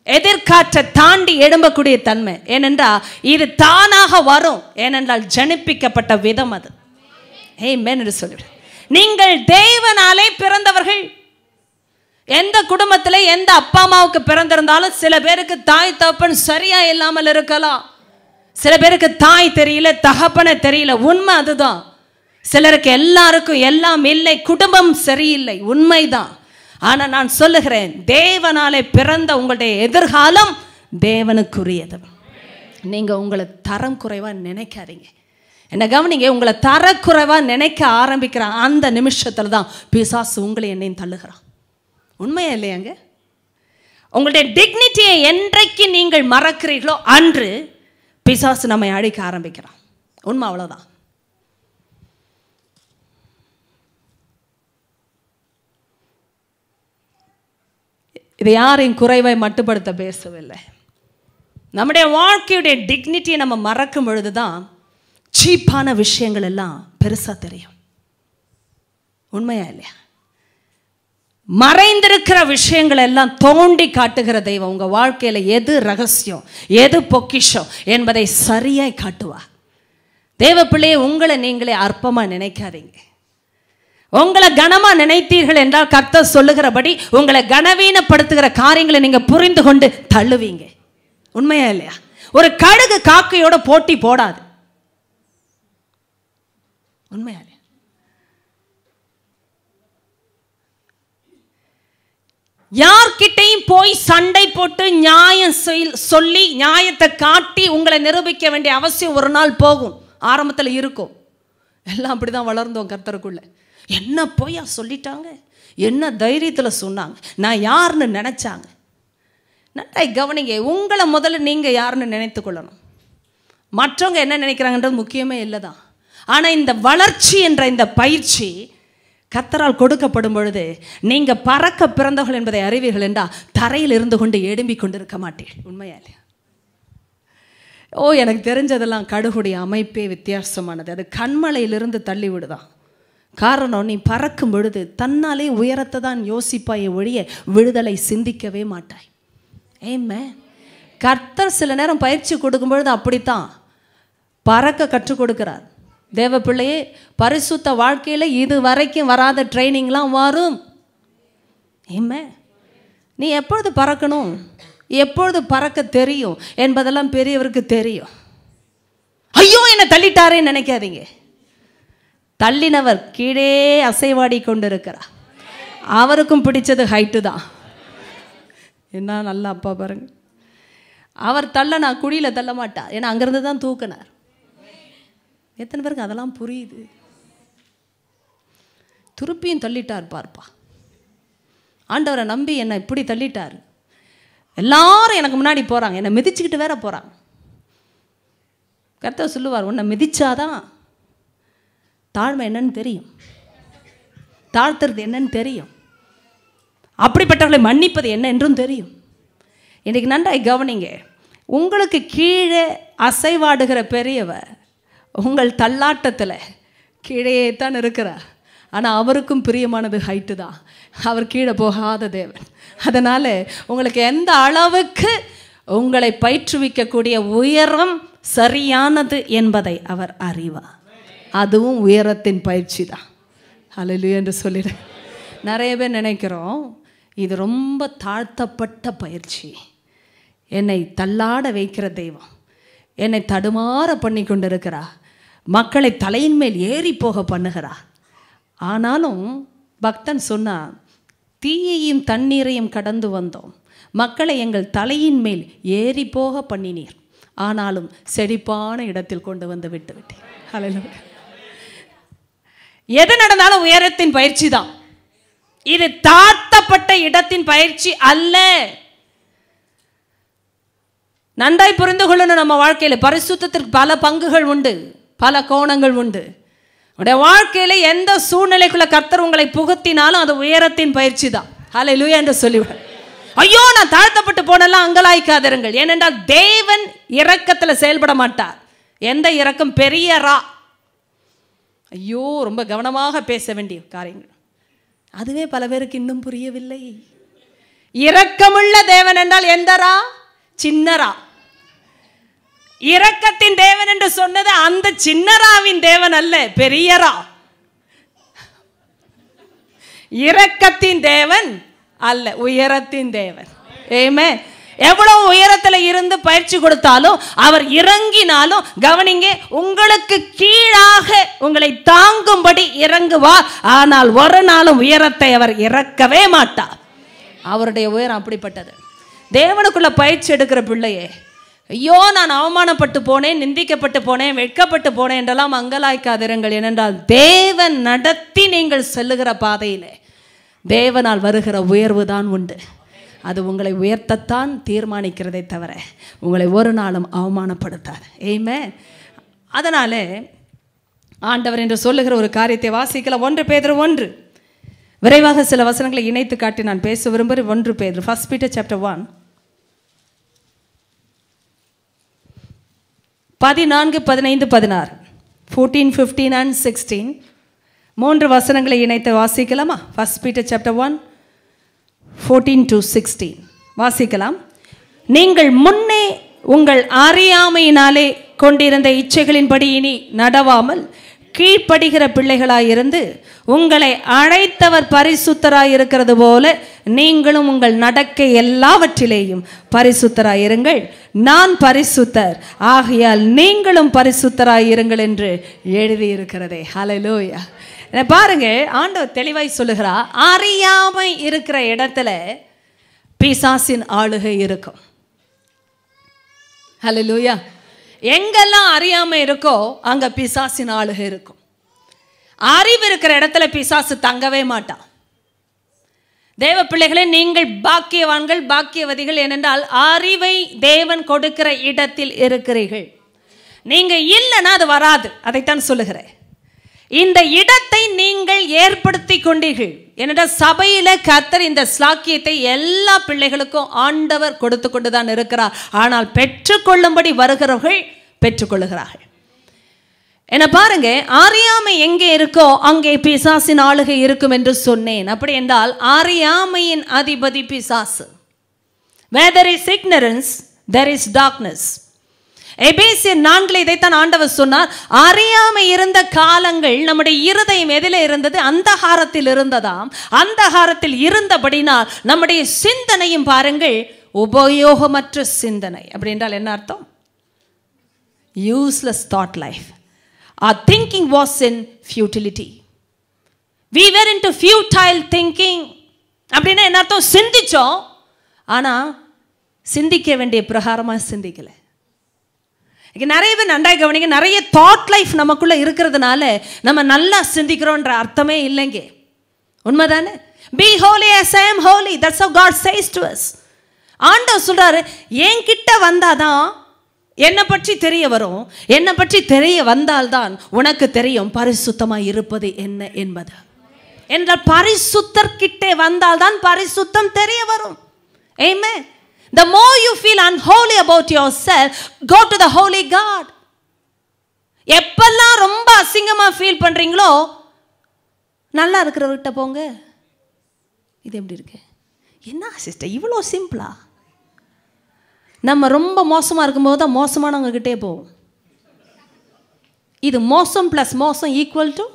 எதிர்காற்றை தாண்டி எழும்பக்கூடிய தன்மை. ஏனென்றால் இது தானாக வரும். ஏனென்றால் ஜனிப்பிக்கப்பட்ட விதம் அது. ஏய் என்று சொல்லிவிடு. நீங்கள் தேவனாலே பிறந்தவர்கள். எந்த குடும்பத்தில் எந்த அப்பா அம்மாவுக்கு பிறந்திருந்தாலும் சில பேருக்கு தாய் தகப்பன் சரியா இல்லாமல் இருக்கலாம். சில பேருக்கு தாய் தெரியல தகப்பனை தெரியல. உண்மை அதுதான். சிலருக்கு எல்லாருக்கும் எல்லாம் இல்லை. குடும்பம் சரியில்லை. உண்மைதான். ஆனா நான் சொல்லுகிறேன் தேவனாலே பிறந்த உங்களுடைய எதிர்காலம் தேவனுக்குரியது. நீங்க உங்களை தரம் குறைவா நினைக்காதீங்க. என்ன கவனிங்க உங்களை தரக்குறைவா நினைக்க ஆரம்பிக்கிற அந்த நிமிஷத்துல தான் பிசாசு உங்களை என்னையும் தள்ளுகிறான். உண்மையா இல்லையாங்க? உங்களுடைய டிக்னிட்டியை என்றைக்கு நீங்கள் மறக்கிறீர்களோ அன்று பிசாசு நம்மை அழிக்க ஆரம்பிக்கிறான். உண்மை அவ்வளோதான் இது யாரையும் குறைவை மட்டுப்படுத்த பேசவில்லை. நம்முடைய வாழ்க்கையுடைய டிக்னிட்டியை நம்ம மறக்கும் பொழுது தான் சீப்பான விஷயங்கள் எல்லாம் பெருசாக தெரியும். உண்மையா இல்லையா? மறைந்திருக்கிற விஷயங்கள் எல்லாம் தோண்டி காட்டுகிற தெய்வம் உங்கள் வாழ்க்கையில் எது ரகசியம் எது பொக்கிஷம் என்பதை சரியாய் காட்டுவா. தேவ உங்களை நீங்களே அற்பமாக நினைக்காதீங்க. உங்களை கனமா நினைத்தீர்கள் என்றால் கர்த்தர் சொல்லுகிறபடி உங்களை கனவீனப்படுத்துகிற காரியங்களை நீங்க புரிந்து கொண்டு தள்ளுவீங்க. உண்மையா இல்லையா? ஒரு கழுகு காக்கையோட போட்டி போடாது. உண்மையா இல்லையா? யார்கிட்டையும் போய் சண்டை போட்டு நியாயம் சொல்லி நியாயத்தை காட்டி உங்களை நிரூபிக்க வேண்டிய அவசியம் ஒரு நாள் போகும். ஆரம்பத்தில் இருக்கும். எல்லாம் அப்படி தான் வளர்ந்தோம் கர்த்தருக்குள்ள. என்ன பொய்யா சொல்லிட்டாங்க? என்ன தைரியத்தில் சொன்னாங்க? நான் யாருன்னு நினச்சாங்க? நன்றாய் கவனிங்க உங்களை முதல்ல நீங்கள் யாருன்னு நினைத்து கொள்ளணும். மற்றவங்க என்ன நினைக்கிறாங்கன்றது முக்கியமே இல்லை தான் ஆனால் இந்த வளர்ச்சி என்ற இந்த பயிற்சி கத்தரால் கொடுக்கப்படும் பொழுது நீங்கள் பறக்க பிறந்தவர்கள் என்பதை அறிவீர்கள் என்றால் தரையில் இருந்து கொண்டு எழும்பிக் கொண்டிருக்க மாட்டேன் உண்மையா இல்லையா? ஓ எனக்கு தெரிஞ்சதெல்லாம் கடுகுடைய அமைப்பே வித்தியாசமானது. அது கண்மலையிலிருந்து தள்ளி விடுதான். காரணம் நீ பறக்கும் பொழுது தன்னாலே உயரத்தை தான் யோசிப்பாயே ஒழிய விடுதலை சிந்திக்கவே மாட்டாய். ஏமே கர்த்தர் சில நேரம் பயிற்சி கொடுக்கும் பொழுது அப்படித்தான். பறக்க கற்றுக் கொடுக்கிறார். தேவ பிள்ளையே பரிசுத்த வாழ்க்கையில் இது வரைக்கும் வராத ட்ரைனிங்லாம் வரும். ஏமே நீ எப்பொழுது பறக்கணும்? எப்பொழுது பறக்க தெரியும்? என்பதெல்லாம் பெரியவருக்கு தெரியும். ஐயோ என்னை தள்ளிட்டாரேன்னு நினைக்காதீங்க. தள்ளினவர் கீழே அசைவாடி கொண்டிருக்கிறார். அவருக்கும் பிடிச்சது ஹைட்டு தான். என்ன நல்ல அப்பா பாருங்க. அவர் தள்ள நான் குழியில் தள்ள மாட்டா ஏன்னா அங்கேருந்து தான் தூக்கினார். எத்தனை பேருக்கு அதெல்லாம் புரியுது? திருப்பியும் தள்ளிட்டார் பார்ப்பா. ஆண்டவரை நம்பி என்னை இப்படி தள்ளிட்டார். எல்லாரும் எனக்கு முன்னாடி போகிறாங்க என்னை மிதிச்சுக்கிட்டு வேற போகிறாங்க கர்த்தர் சொல்லுவார் உன்னை மிதிச்சாதான் தாழ்மை என்னன்னு தெரியும். தாழ்த்துறது என்னன்னு தெரியும். அப்படிப்பட்டவர்களை மன்னிப்பது என்ன என்றும் தெரியும். இன்றைக்கு நன்றாய் கவனிங்க. உங்களுக்கு கீழே அசைவாடுகிற பெரியவர் உங்கள் தள்ளாட்டத்தில் கீழே தான் இருக்கிறார். ஆனால் அவருக்கும் பிரியமானது ஹைட்டு தான். அவர் கீழே போகாத தேவன். அதனால் உங்களுக்கு எந்த அளவுக்கு உங்களை பயிற்றுவிக்கக்கூடிய உயரம் சரியானது என்பதை அவர் அறிவார். அதுவும் உயரத்தின் பயிற்சி தான். அலலு என்று சொல்லிடு. நிறைய பேர் நினைக்கிறோம் இது ரொம்ப தாழ்த்தப்பட்ட பயிற்சி. என்னை தள்ளாட வைக்கிற தெய்வம். என்னை தடுமாற பண்ணி கொண்டிருக்கிறா. மக்களை தலையின் மேல் ஏறி போக பண்ணுகிறா. ஆனாலும் பக்தன் சொன்னால் தீயையும் தண்ணீரையும் கடந்து வந்தோம். மக்களை எங்கள் தலையின் மேல் ஏறி போக பண்ணினீர். ஆனாலும் செழிப்பான இடத்தில் கொண்டு வந்து விட்டு விட்டேன். அலையில எது நடந்தாலும் உயரத்தின் பயிற்சி தான். இது தாழ்த்தப்பட்ட இடத்தின் பயிற்சி அல்ல. நன்றாய் புரிந்து கொள்ளணும் நம்ம வாழ்க்கையில். பரிசுத்திற்கு பல பங்குகள் உண்டு. பல கோணங்கள் உண்டு. உடைய வாழ்க்கையில எந்த சூழ்நிலைக்குள்ள கர்த்தர் உங்களை புகுத்தினாலும் அது உயரத்தின் பயிற்சி தான். ஹலை லூயா என்று சொல்லிவிட ஐயோ நான் தாழ்த்தப்பட்டு போனெல்லாம் அங்கலாய்க்காதிருங்கள். ஏனென்றால் தேவன் இரக்கத்தில் செயல்பட மாட்டார். எந்த இரக்கம்? பெரிய ரா ஐயோ ரொம்ப கவனமாக பேச வேண்டிய காரியங்கள். அதுவே பல பேருக்கு இன்னும் புரியவில்லை. இரக்கமுள்ள தேவன் என்றால் எந்தரா? சின்னரா. இரக்கத்தின் தேவன் என்று சொன்னது அந்த சின்னராவின் தேவன் அல்ல பெரியரா. இரக்கத்தின் தேவன் அல்ல உயரத்தின் தேவன். ஏமே எவ்வளவு உயரத்தில் இருந்து பயிற்சி கொடுத்தாலும் அவர் இறங்கினாலும் கவனிங்க உங்களுக்கு கீழாக உங்களை தாங்கும்படி இறங்குவார். ஆனால் ஒரு நாளும் உயரத்தை அவர் இறக்கவே மாட்டார். அவருடைய உயரம் அப்படிப்பட்டது. தேவனுக்குள்ள பயிற்சி எடுக்கிற பிள்ளையே ஐயோ நான் அவமானப்பட்டு போனேன் நிந்திக்கப்பட்டு போனேன் வெட்கப்பட்டு போனேன் என்றெல்லாம் அங்கலாய்க்காதிருங்கள் ஏனென்றால் தேவன் நடத்தி நீங்கள் செல்லுகிற பாதையிலே தேவனால் வருகிற உயர்வு தான் உண்டு. அது உங்களை உயர்த்தத்தான் தீர்மானிக்கிறதே தவிர உங்களை ஒரு நாளும் அவமானப்படுத்தாது. ஏமே அதனால் ஆண்டவர் என்று சொல்லுகிற ஒரு காரியத்தை வாசிக்கலாம் ஒன்று பேதர் ஒன்று. விரைவாக சில வசனங்களை இணைத்து காட்டி நான் பேச விரும்புகிறேன். ஒன்று பேதர். ஃபர்ஸ்ட் பீட்டர் சாப்டர் ஒன் பதினான்கு பதினைந்து பதினாறு. ஃபோர்டீன் ஃபிஃப்டீன் அண்ட் சிக்ஸ்டீன் மூன்று வசனங்களை இணைத்து வாசிக்கலாமா? First Peter chapter one fourteen to sixteen வாசிக்கலாம். நீங்கள் முன்னே உங்கள் அறியாமையினாலே கொண்டிருந்த இச்சைகளின்படி இனி நடவாமல் கீழ்ப்படுகிற பிள்ளைகளாயிருந்து உங்களை அழைத்தவர் பரிசுத்தராயிருக்கிறது போல நீங்களும் உங்கள் நடக்க எல்லாவற்றிலேயும் பரிசுத்தராயிருங்கள். நான் பரிசுத்தர். ஆகையால் நீங்களும் பரிசுத்தராயிருங்கள் என்று எழுதியிருக்கிறதே. ஹலலோயா பாருங்க ஆண்டவர் தெளிவாய் சொல்லுகிறா அறியாமை இருக்கிற இடத்துல பிசாசின் ஆளுகை இருக்கும். ஹலோ லூயா எங்கெல்லாம் அறியாமை இருக்கோ அங்க பிசாசின் ஆளுகை இருக்கும். அறிவு இருக்கிற இடத்துல பிசாசு தங்கவே மாட்டான். தேவ பிள்ளைகளே நீங்கள் பாக்கியவான்கள் பாக்கியவதிகள் ஏனென்றால் அறிவை தேவன் கொடுக்கிற இடத்தில் இருக்கிறீர்கள். நீங்க இல்லைன்னா அது வராது. அதைத்தான் சொல்லுகிறேன். இந்த இடத்தை நீங்கள் ஏற்படுத்தி கொண்டீர்கள். ஏனென்றால் சபையில கத்தர் இந்த ஸ்லாக்கியத்தை எல்லா பிள்ளைகளுக்கும் ஆண்டவர் கொடுத்து கொண்டு தான் இருக்கிறார். ஆனால் பெற்றுக்கொள்ளும்படி வருகிறவர்கள் பெற்றுக்கொள்ளுகிறார்கள் என்ன பாருங்க அறியாமை எங்கே இருக்கோ அங்கே பிசாசின் ஆளுகை இருக்கும் என்று சொன்னேன். அப்படி என்றால் அறியாமையின் அதிபதி பிசாசு. Whether there is there is darkness எபேசியர் நான்கில் இதைத்தான் ஆண்டவர் சொன்னார். அறியாமை இருந்த காலங்கள் நம்முடைய இருதயம் எதில் இருந்தது அந்தகாரத்தில் இருந்ததாம். அந்தகாரத்தில் இருந்தபடினால் நம்முடைய சிந்தனையும் பாருங்கள் உபயோகமற்ற சிந்தனை. அப்படி என்றால் என்ன அர்த்தம்? Useless thought life our thinking was in futility we were in to futile thinking அப்படின்னா என்ன அர்த்தம்? சிந்திச்சோம். ஆனால் சிந்திக்க வேண்டிய பிரகாரமாக சிந்திக்கலை. இங்கே நிறைய பேர் நன்றாய் கவனிங்க நிறைய தாட் லைஃப் நமக்குள்ள இருக்கிறதுனால நம்ம நல்லா சிந்திக்கிறோன்ற அர்த்தமே இல்லைங்க. உண்மைதானே? Be holy as I am holy that's how God says to us ஆண்டவர் சொல்றாரு என்கிட்ட வந்தாதான் என்னை பற்றி தெரிய வரும். என்னை பற்றி தெரிய வந்தால்தான் உனக்கு தெரியும் பரிசுத்தமாக இருப்பது என்ன என்பது. என்றால் பரிசுத்தர்கிட்டே வந்தால்தான் பரிசுத்தம் தெரிய வரும். ஏமே the more you feel unholy about yourself go to the holy god. எப்பெல்லாம் ரொம்ப அசிங்கமா ஃபீல் பண்றீங்களோ நல்லா இருக்கிறவர்கிட்ட போங்க. இது எப்படி இருக்கு? என்ன சிஸ்டர் இவ்வளோ சிம்பிளா நம்ம ரொம்ப மோசமாக இருக்கும்போது தான் மோசமானவங்க கிட்டே போவோம். இது மோசம் ப்ளஸ் மோசம் ஈக்குவல் டு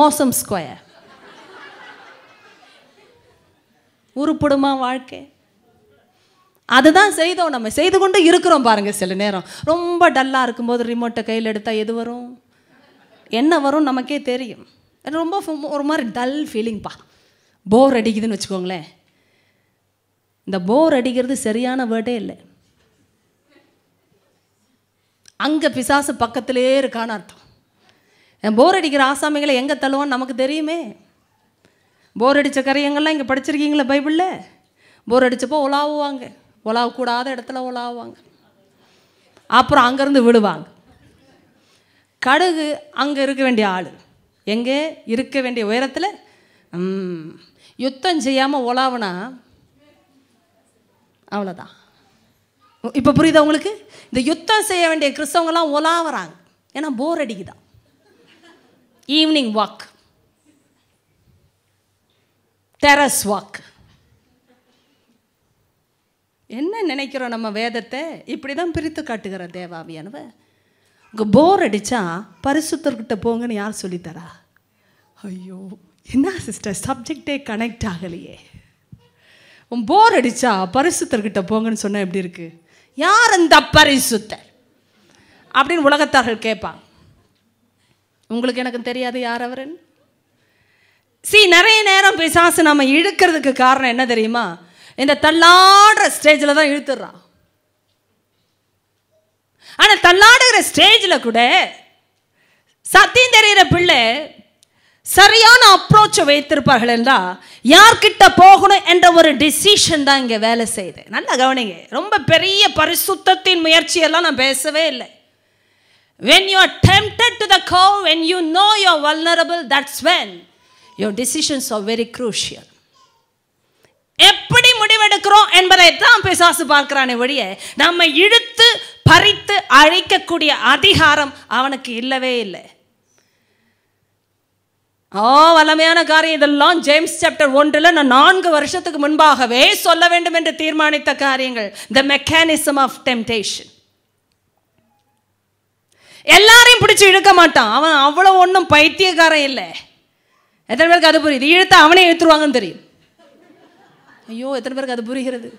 மோசம் ஸ்கொயர் உருப்படுமா வாழ்க்கை? அதுதான் செய்தோம். நம்ம செய்து கொண்டு இருக்கிறோம் பாருங்கள் சில நேரம். ரொம்ப டல்லாக இருக்கும்போது ரிமோட்டை கையில் எடுத்தால் எது வரும்? என்ன வரும் நமக்கே தெரியும். ரொம்ப ஒரு மாதிரி டல் ஃபீலிங்ப்பா போர் அடிக்குதுன்னு வச்சுக்கோங்களேன். இந்த போர் அடிக்கிறது சரியான வேர்டே இல்லை. அங்கே பிசாசு பக்கத்திலே இருக்கான்னு அர்த்தம். என் போர் அடிக்கிற ஆசாமிகளை எங்கே தள்ளுவான்னு நமக்கு தெரியுமே. போர் அடித்த கரையங்கள்லாம் இங்கே படிச்சிருக்கீங்களா பைபிளில்? போர் அடித்தப்போ உலாவுவாங்க. உலாவக்கூடாத இடத்துல உலாவாங்க அப்புறம் அங்கேருந்து விடுவாங்க. கடுகு அங்கே இருக்க வேண்டிய ஆள். எங்கே? இருக்க வேண்டிய உயரத்தில் யுத்தம் செய்யாமல் உலாவுனா அவ்வளோதான் இப்போ புரியுதா உங்களுக்கு? இந்த யுத்தம் செய்ய வேண்டிய கிறிஸ்தவங்கள்லாம் உலாவுறாங்க. ஏன்னா போர் அடிக்குதா ஈவினிங் வாக் டெரஸ் வாக் என்ன நினைக்கிறோம் நம்ம வேதத்தை? இப்படி தான் பிரித்து காட்டுகிற தேவாவியானவ உங்கள் போர் அடித்தா பரிசுத்தர்கிட்ட போங்கன்னு யார் சொல்லித்தரா? ஐயோ என்ன சிஸ்டர் சப்ஜெக்டே கனெக்ட் ஆகலையே. உன் போர் அடித்தா பரிசுத்தர்கிட்ட போங்கன்னு சொன்னால் எப்படி இருக்குது யார் அந்த பரிசுத்தர்? அப்படின்னு உலகத்தார்கள் கேட்பாங்க. உங்களுக்கு எனக்கு தெரியாது யார் அவருன்னு? சி நிறைய நேரம் பிசாசு நம்ம இழுக்கிறதுக்கு காரணம் என்ன தெரியுமா? இந்த தள்ளாடுற ஸ்டேஜில் தான் இழுத்துடுறான். ஆனால் தள்ளாடுகிற ஸ்டேஜில் கூட சத்தியம் தெரிகிற பிள்ளை சரியான அப்ரோச்சை வைத்திருப்பார்கள் என்றால் யார்கிட்ட போகணும் என்ற ஒரு டிசிஷன் தான் இங்கே வேலை செய்யுது. நல்லா கவனிங்க. ரொம்ப பெரிய பரிசுத்தத்தின் முயற்சியெல்லாம் நான் பேசவே இல்லை. When you are tempted to the cow when you know you're vulnerable that's when your decisions are very crucial எப்படி முடிவெடுக்கிறோம் என்பதை தான் பிசாசு பார்க்கிறானே ஒழிய நம்ம இழுத்து பறித்து அழிக்கக்கூடிய அதிகாரம் அவனுக்கு இல்லவே இல்லை. ஓ வல்லமையான காரியம் இதெல்லாம். ஜேம்ஸ் சாப்டர் ஒன்றில் நான் நான்கு வருஷத்துக்கு முன்பாகவே சொல்ல வேண்டும் என்று தீர்மானித்த காரியங்கள். த மெக்கானிசம் ஆஃப் டெம்டேஷன் எல்லாரையும் பிடிச்சி இழுக்க மாட்டான். அவன் அவ்வளோ ஒன்றும் பைத்தியக்காரன் இல்லை. எத்தனை பேருக்கு அது புரியுது? இழுத்த அவனே இழுத்துருவாங்கன்னு தெரியும். ஐயோ எத்தனை பேருக்கு அது புரிகிறது?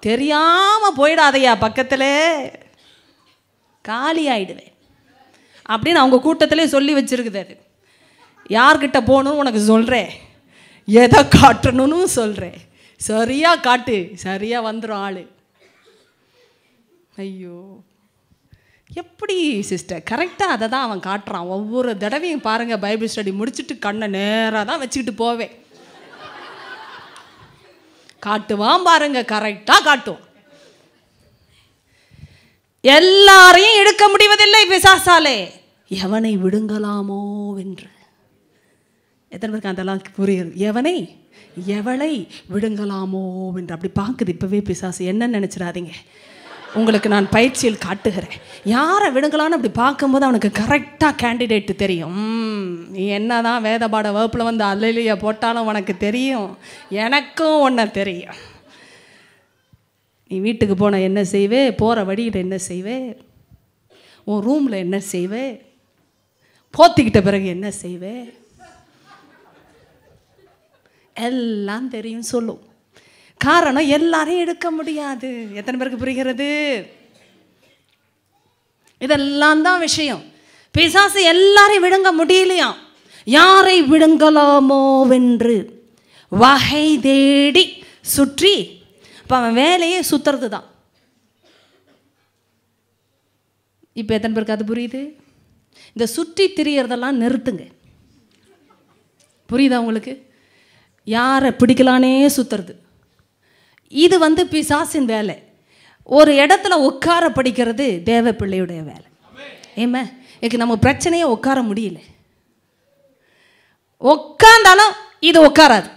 தெரியாமல் போயிடாதையா பக்கத்தில். காலி ஆயிடுவேன். அப்படின்னு அவங்க கூட்டத்திலே சொல்லி வச்சிருக்குது அது யார்கிட்ட போகணும்னு உனக்கு சொல்கிறேன் எதை காட்டணும்னு சொல்கிறேன் சரியாக காட்டு. சரியாக வந்துடும் ஆள். ஐயோ. எப்படி சிஸ்டர் கரெக்டாக அதை தான் அவன் காட்டுறான். ஒவ்வொரு தடவையும் பாருங்கள் பைபிள் ஸ்டடி முடிச்சுட்டு கண்ணை நேராக தான் வச்சுக்கிட்டு போவேன். காட்டுவான் பாருங்க கரெக்டாக காட்டுவான் எல்லாரையும் எடுக்க முடிவதில்லை பிசாசாலே. எவனை விடுங்கலாமோ என்று எத்தனை பேருக்கு அதெல்லாம் புரியுது? எவனை? எவளை விடுங்கலாமோ என்று அப்படி பார்க்குது இப்போவே பிசாசு. என்ன நினச்சிடாதீங்க. உங்களுக்கு நான் பயிற்சியில் காட்டுகிறேன். யாரை விடுங்களான்னு அப்படி பார்க்கும்போது அவனுக்கு கரெக்டாக கேண்டிடேட் தெரியும். நீ என்ன தான் வேதபாட வகுப்பில் வந்து அல்லையா போட்டாலும் உனக்கு தெரியும். எனக்கும் ஒன்று தெரியும். நீ வீட்டுக்கு போன என்ன செய்வே? போகிற வழியில் என்ன செய்வே? உன் ரூமில் என்ன செய்வே? போத்திக்கிட்ட பிறகு என்ன செய்வே? எல்லாம் தெரியும் சொல்லும். காரணம் எல்லாரையும் எடுக்க முடியாது. எத்தனை பேருக்கு புரிகிறது? இதெல்லாம் தான் விஷயம். பிசாசு எல்லாரையும் விழுங்க முடியலையாம் யாரை விழுங்கலாமோவென்று வகை தேடி சுற்றி இப்போ அவன் வேலையே சுற்றுறது தான். இப்போ எத்தனை பேருக்கு அது புரியுது? இந்த சுற்றி திரியறதெல்லாம் நிறுத்துங்க. புரியுதா உங்களுக்கு? யாரை பிடிக்கலானே சுத்துறது. இது வந்து பிசாசின் வேலை. ஒரு இடத்துல உட்கார படிக்கிறது தேவ பிள்ளையுடைய வேலை. ஏமா எனக்கு நம்ம பிரச்சனையை உட்கார முடியல. உட்காந்தாலும் இது உட்காராது.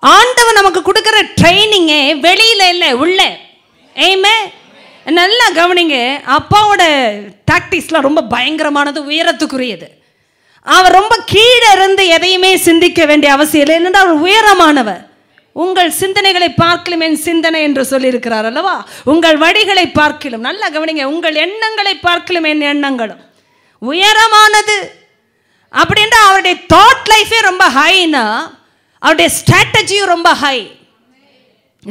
ஆண்டவன் நமக்கு கொடுக்குற ட்ரைனிங்கே வெளியில் இல்லை உள்ள. ஏமே நல்லா கவனிங்க அப்பாவோட டாக்டிக்ஸ்லாம் ரொம்ப பயங்கரமானது உயரத்துக்குரியது. அவர் ரொம்ப கீழே இருந்து எதையுமே சிந்திக்க வேண்டிய அவசியம் இல்லை என்னென்றால் அவர் உயரமானவர். உங்கள் சிந்தனைகளை பார்க்கலும் என் சிந்தனை என்று சொல்லியிருக்கிறார் அல்லவா? உங்கள் வழிகளை பார்க்கலும். நல்லா கவனிங்க உங்கள் எண்ணங்களை பார்க்கலும் என் எண்ணங்களும். உயரமானது. அப்படின்னா அவருடைய தாட் லைஃபே ரொம்ப ஹைனா அவருடைய ஸ்ட்ராட்டஜியும் ரொம்ப ஹை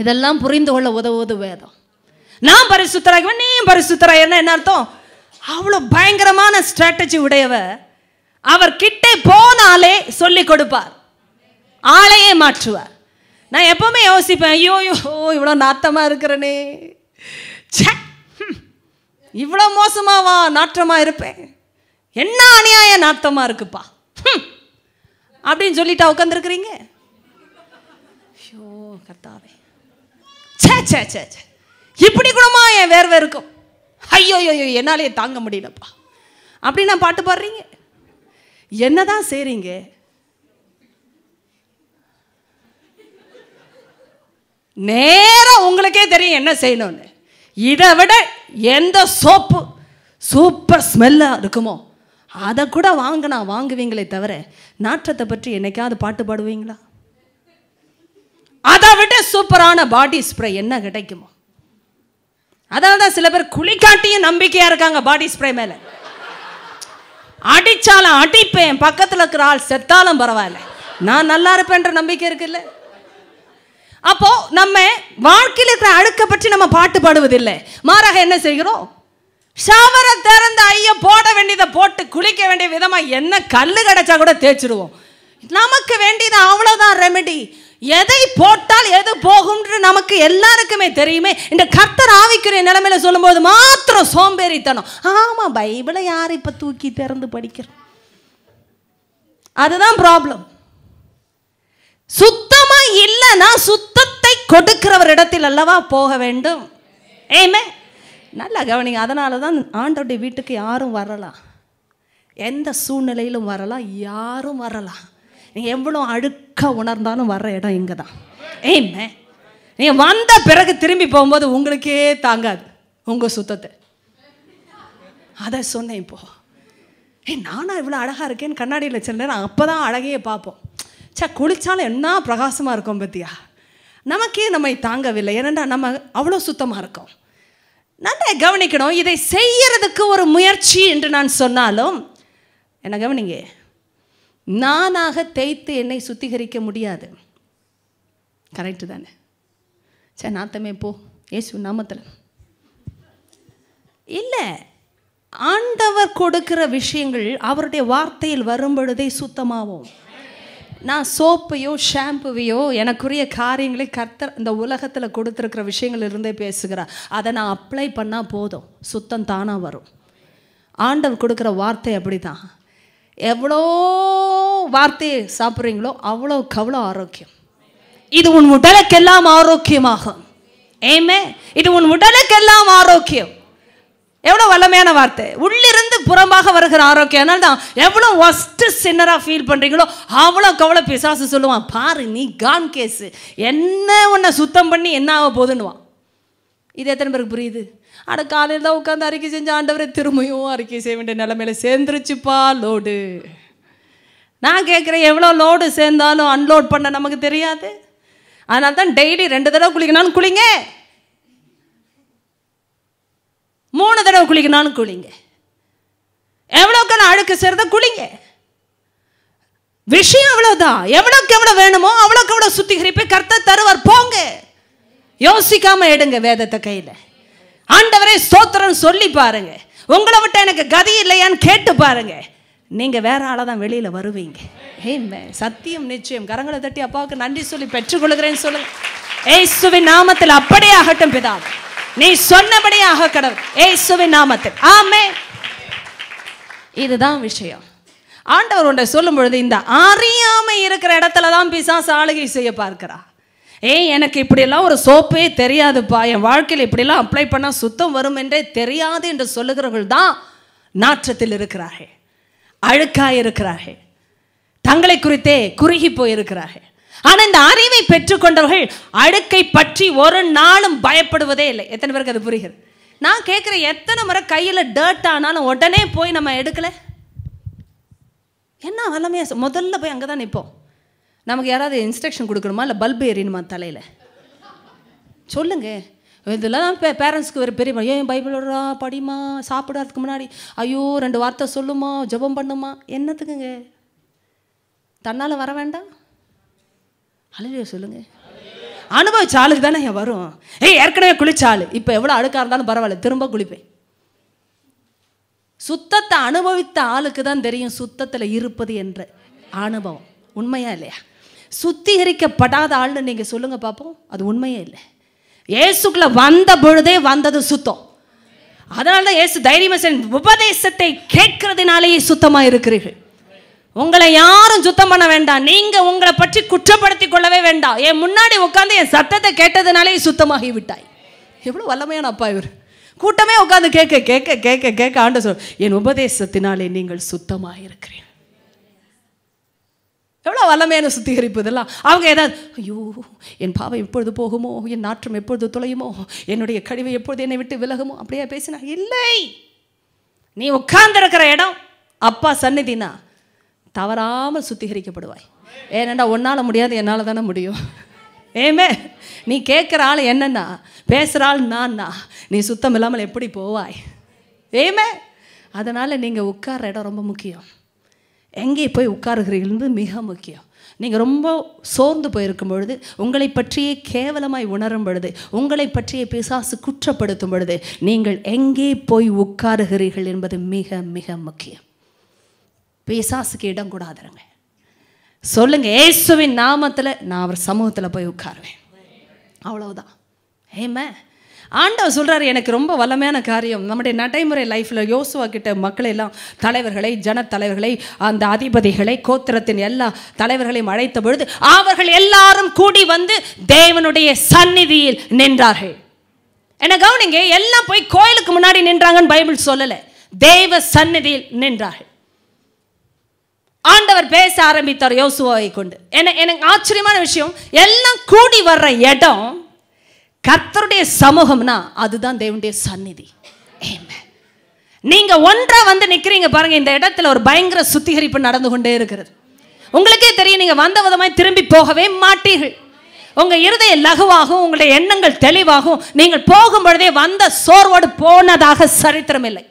இதெல்லாம் புரிந்து கொள்ள உதவுவது வேதம். நான் பரிசுத்தராகுவேன் நீயும் பரிசுத்தராயிருந்தா என்ன அர்த்தம்? அவ்வளோ பயங்கரமான ஸ்ட்ராட்டஜி உடையவர் அவர் கிட்டே போனாலே சொல்லி கொடுப்பார். ஆளையே மாற்றுவார். நான் எப்பவுமே யோசிப்பேன் ஐயோ இவ்வளோ நாத்தமாக இருக்கிறனே. ச்சே இவ்வளோ மோசமாவா நாற்றமாக இருப்பேன். என்ன அநியாய நாத்தமாக இருக்குப்பா? அப்படின்னு சொல்லிட்டா உட்காந்துருக்குறீங்க ஐயோ கர்த்தாவே. ச்சே சே ச்சே ச்சே. இப்படி கூடமா என் வேர்வை இருக்கும்? ஐயோ ஐயோ என்னாலே தாங்க முடியலப்பா. அப்படி நான் பாட்டு பாடுறீங்க? என்னதான் செய்கிறீங்க நேராக உங்களுக்கே தெரியும் என்ன செய்யணும்னு. இதை விட எந்த சோப்பு சூப்பர் ஸ்மெல்லாக இருக்குமோ அதை கூட வாங்கினா வாங்குவீங்களே தவிர நாற்றத்தை பற்றி என்னைக்காவது பாட்டு பாடுவீங்களா? அதை விட சூப்பரான பாடி ஸ்ப்ரே என்ன கிடைக்குமோ? அதனால தான் சில பேர் குளிக்காட்டியும் நம்பிக்கையாக இருக்காங்க பாடி ஸ்ப்ரே மேலே. அடித்தாலும் அடிப்பேன் பக்கத்தில் இருக்கிற ஆள் செத்தாலும் பரவாயில்ல. நான் நல்லா இருப்பேன்ற நம்பிக்கை இருக்குல்ல? அப்போ நம்ம வாழ்க்கையில் இருக்கிற அழுக்கை பற்றி நம்ம பாட்டு பாடுவதில்லை. மாறாக என்ன செய்கிறோம்? ஷவரை திறந்த ஐய போட வேண்டியதை போட்டு குளிக்க வேண்டிய விதமாக என்ன கல் கிடைச்சா கூட தேய்ச்சிடுவோம் நமக்கு வேண்டியது அவ்வளோதான் ரெமெடி எதை போட்டால் எது போகும்ன்று நமக்கு எல்லாருக்குமே தெரியுமே. இந்த கர்த்தர் ஆவிக்குரிய நிலைமையில சொல்லும்போது மாத்திரம் சோம்பேறித்தனம். ஆமாம் பைபிளை யார் இப்போ தூக்கி திறந்து படிக்கிறோம் அதுதான் ப்ராப்ளம் சுத்தமா இல்லைன்னா சுத்தத்தை கொடுக்கிறவர் இடத்தில் அல்லவா போக வேண்டும்? ஏமே நல்லா கவனிங்க. அதனால தான் ஆண்டோடைய வீட்டுக்கு யாரும் வரலாம் எந்த சூழ்நிலையிலும் வரலாம் யாரும் வரலாம் நீங்கள் எவ்வளோ அழுக்க உணர்ந்தாலும் வர்ற இடம் இங்கே தான் ஏமே நீங்கள் வந்த பிறகு திரும்பி போகும்போது உங்களுக்கே தாங்காது. உங்கள் சுத்தத்தை. அதை சொன்னேன் இப்போ. ஏய் நானா இவ்வளோ அழகாக இருக்கேன்னு கண்ணாடியில் வச்சிருந்தேன் அப்போ தான் அழகையே பார்ப்போம். சே குளித்தாலும் என்ன பிரகாசமாக இருக்கும் பத்தியா? நமக்கே நம்மை தாங்கவில்லை. ஏனென்றா நம்ம அவ்வளோ சுத்தமாக இருக்கோம். நல்லா கவனிக்கணும் இதை செய்யறதுக்கு ஒரு முயற்சி என்று நான் சொன்னாலும் என்ன கவனிங்க? நானாக தேய்த்து என்னை சுத்திகரிக்க முடியாது. கரெக்டு தானே? சரி நாத்தமே போ. ஏசு நாமத்தில். இல்லை ஆண்டவர் கொடுக்கிற விஷயங்கள் அவருடைய வார்த்தையில் வரும் பொழுதே சுத்தமாகும். நான் சோப்பையோ ஷாம்புவையோ எனக்குரிய காரியங்களை கர்த்தர் இந்த உலகத்தில் கொடுத்துருக்கிற விஷயங்கள் இருந்தே பேசுகிறேன் அதை நான் அப்ளை பண்ணால் போதும். சுத்தம் தானாக வரும். ஆண்டவர் கொடுக்குற வார்த்தை அப்படி தான் எவ்வளோ வார்த்தையை சாப்பிட்றீங்களோ அவ்வளோக்கு அவ்வளோ ஆரோக்கியம். இது உன் உடலுக்கெல்லாம் ஆரோக்கியமாகும். ஏமே இது உன் உடலுக்கெல்லாம் ஆரோக்கியம். எவ்வளோ வல்லமையான வார்த்தை. உள்ளிருந்து புறம்பாக வருகிற ஆரோக்கியம் அதனால தான் எவ்வளோ ஒஸ்ட்டு சின்னராக ஃபீல் பண்ணுறீங்களோ அவ்வளோ கவலை பிசாசு சொல்லுவான் பாரு நீ கான் கேஸு என்ன உன்னை சுத்தம் பண்ணி என்ன ஆக போகுதுன்னுவான். இது எத்தனை பேருக்கு புரியுது? ஆனால் காலையில் தான் உட்காந்து அறிக்கை செஞ்ச ஆண்டவரை திரும்பியும் அறிக்கை செய்ய வேண்டிய நிலமையில சேர்ந்துருச்சுப்பா லோடு நான் கேட்குறேன் எவ்வளோ லோடு சேர்ந்தாலும் அன்லோட் பண்ண நமக்கு தெரியாது. அதனால தான் டெய்லி ரெண்டு தடவை குளிக்கணும்னு குளிங்க. மூணு தடவை குளிக்கணும்னு குளிங்க. எவ்வளோக்கு நான் அழுக்கு சேர்ந்த குளிங்க. விஷயம் அவ்வளோதான் எவ்வளோக்கு எவ்வளோ வேணுமோ அவ்வளோக்கு எவ்வளோ சுத்திகரிப்பு கர்த்த தருவார். போங்க. யோசிக்காம எடுங்க வேதத்தை கையில். ஆண்டவரே ஸ்தோத்திரம் சொல்லி பாருங்க. உங்களை விட்டு எனக்கு கதி இல்லையான்னு கேட்டு பாருங்க. நீங்க வேற ஆளை தான் வெளியில வருவீங்க. ஏமே சத்தியம் நிச்சயம். கரங்களை தட்டி அப்பாவுக்கு நன்றி சொல்லி பெற்றுக்கொள்கிறேன்னு சொல்லுங்க. ஏசுவின் நாமத்தில் அப்படியே ஆகட்டும் பிதா. நீ சொன்னபடியே ஆக கடவுள் ஏசுவின் நாமத்தில். ஆமே இதுதான் விஷயம். ஆண்டவர் ஒன்றை சொல்லும் பொழுது இந்த அறியாமை இருக்கிற இடத்துல தான் பிசாசு ஆளுகை செய்ய பார்க்கிறா. ஏய் எனக்கு இப்படியெல்லாம் ஒரு சோப்பே தெரியாதுப்பா. என் வாழ்க்கையில் இப்படிலாம் அப்ளை பண்ணால் சுத்தம் வரும் என்றே தெரியாது என்று சொல்லுகிறவர்கள் தான் நாற்றத்தில் இருக்கிறார்கள். அழுக்காக இருக்கிறார்கள் தங்களை குறித்தே குறுகி போயிருக்கிறார்கள். ஆனால் இந்த அறிவை பெற்றுக்கொண்டவர்கள் அடுக்கை பற்றி ஒரு நாளும் பயப்படுவதே இல்லை. எத்தனை பேருக்கு அது புரிகிறது? நான் கேட்குறேன் எத்தனை முறை கையில் டர்ட் ஆனாலும் உடனே போய் நம்ம எடுக்கலை? என்ன வல்லமையா முதல்ல போய் அங்கே தான் நிற்போம் நமக்கு யாராவது இன்ஸ்ட்ரக்ஷன் கொடுக்கணுமா? இல்லை பல்பு எரியணுமா தலையில்? சொல்லுங்க. இதெல்லாம் பே பேரண்ட்ஸ்க்கு ஒரு பெரிய ஏன் பைபிள் விடுறா படிமா சாப்பிடாததுக்கு முன்னாடி. ஐயோ ரெண்டு வார்த்தை சொல்லுமா? ஜெபம் பண்ணுமா? என்னத்துக்குங்க? தன்னால் வர வேண்டாம்? அழுவிய சொல்லுங்க. அனுபவிச்ச ஆளுக்கு தானே ஏன் வரும். ஏய் ஏற்கனவே குளிச்சாளு இப்போ எவ்வளோ அழுக்காக இருந்தாலும் பரவாயில்ல திரும்ப குளிப்பேன். சுத்தத்தை அனுபவித்த ஆளுக்கு தான் தெரியும் சுத்தத்தில் இருப்பது என்ற அனுபவம். உண்மையா இல்லையா? சுத்திகரிக்கப்படாத ஆள்னு நீங்கள் சொல்லுங்க பார்ப்போம் அது உண்மையே இல்லை. இயேசுக்குள்ள வந்த பொழுதே வந்தது சுத்தம். அதனால தான் இயேசு தைரியமா உபதேசத்தை கேட்கறதுனாலேயே சுத்தமாக இருக்கிறீர்கள். உங்களை யாரும் சுத்தம் பண்ண வேண்டாம். நீங்க உங்களை பற்றி குற்றப்படுத்தி கொள்ளவே வேண்டாம். என் முன்னாடி உட்காந்து என் சத்தத்தை கேட்டதுனாலே சுத்தமாகி விட்டாய். எவ்வளவு வல்லமையான அப்பா இவர். கூட்டமே உட்காந்து கேட்க கேட்க கேட்க கேட்க ஆண்டு சொல் என் உபதேசத்தினாலே நீங்கள் சுத்தமாக இருக்கிறீர்கள் எவ்வளோ வல்லமையான சுத்திகரிப்பு இதெல்லாம். அவங்க ஏதாவது ஐயோ என் பாவை எப்பொழுது போகுமோ? என் நாற்றம் எப்பொழுது தொலையுமோ என்னுடைய கழிவு எப்பொழுது என்னை விட்டு விலகுமோ? அப்படியே பேசினா இல்லை. நீ உட்கார்ந்திருக்கிற இடம் அப்பா சந்நிதினா தவறாமல் சுத்திகரிக்கப்படுவாய். ஏனெண்டா உன்னால் முடியாது என்னால் தானே முடியும். ஏமே நீ கேட்குற ஆள் என்னன்னா பேசுகிற ஆள் நான்னா நீ சுத்தம் இல்லாமல் எப்படி போவாய்? ஏமே அதனால் நீங்கள் உட்கார்ற இடம் ரொம்ப முக்கியம். எங்கே போய் உட்காருகிறீர்கள் மிக முக்கியம். நீங்கள் ரொம்ப சோர்ந்து போயிருக்கும் பொழுது உங்களை பற்றியே கேவலமாய் உணரும் பொழுது உங்களை பற்றிய பிசாசு குற்றப்படுத்தும் பொழுது நீங்கள் எங்கே போய் உட்காருகிறீர்கள் என்பது மிக மிக முக்கியம். பேசாசுக்கு இடம் கூடாதுருங்க சொல்லுங்க ஏசுவின் நாமத்தில் நான் அவர் சமூகத்தில் போய் உட்காருவேன். அவ்வளவுதான். ஏமே ஆண்டவர் சொல்கிறார் எனக்கு ரொம்ப வல்லமையான காரியம். நம்முடைய நடைமுறை லைஃப்பில் யோசுவா கிட்ட மக்களை எல்லாம் தலைவர்களை ஜனத்தலைவர்களை அந்த அதிபதிகளை கோத்திரத்தின் எல்லா தலைவர்களையும் அழைத்த பொழுது அவர்கள் எல்லாரும் கூடி வந்து தேவனுடைய சந்நிதியில் நின்றார்கள். என்ன கவனிங்க எல்லாம் போய் கோயிலுக்கு முன்னாடி நின்றாங்கன்னு பைபிள் சொல்லலை. தேவ சந்நிதியில் நின்றார்கள். ஆண்டவர் பேச ஆரம்பித்தார் யோசுவாவை கொண்டு. என்ன எனக்கு ஆச்சரியமான விஷயம். எல்லாம் கூடி வர்ற இடம் கர்த்தருடைய சமூகம்னா அதுதான் தேவனுடைய சந்நிதி. நீங்க ஒன்றா வந்து நிக்கிறீங்க பாருங்க இந்த இடத்துல ஒரு பயங்கர சுத்திகரிப்பு நடந்து கொண்டே இருக்கிறது. உங்களுக்கே தெரியும் நீங்க வந்த விதமாய் திரும்பி போகவே மாட்டீர்கள். உங்க இருதய லகுவாகும் உங்களுடைய எண்ணங்கள் தெளிவாகும். நீங்கள் போகும் பொழுதே வந்த சோர்வோடு போனதாக சரித்திரம் இல்லை.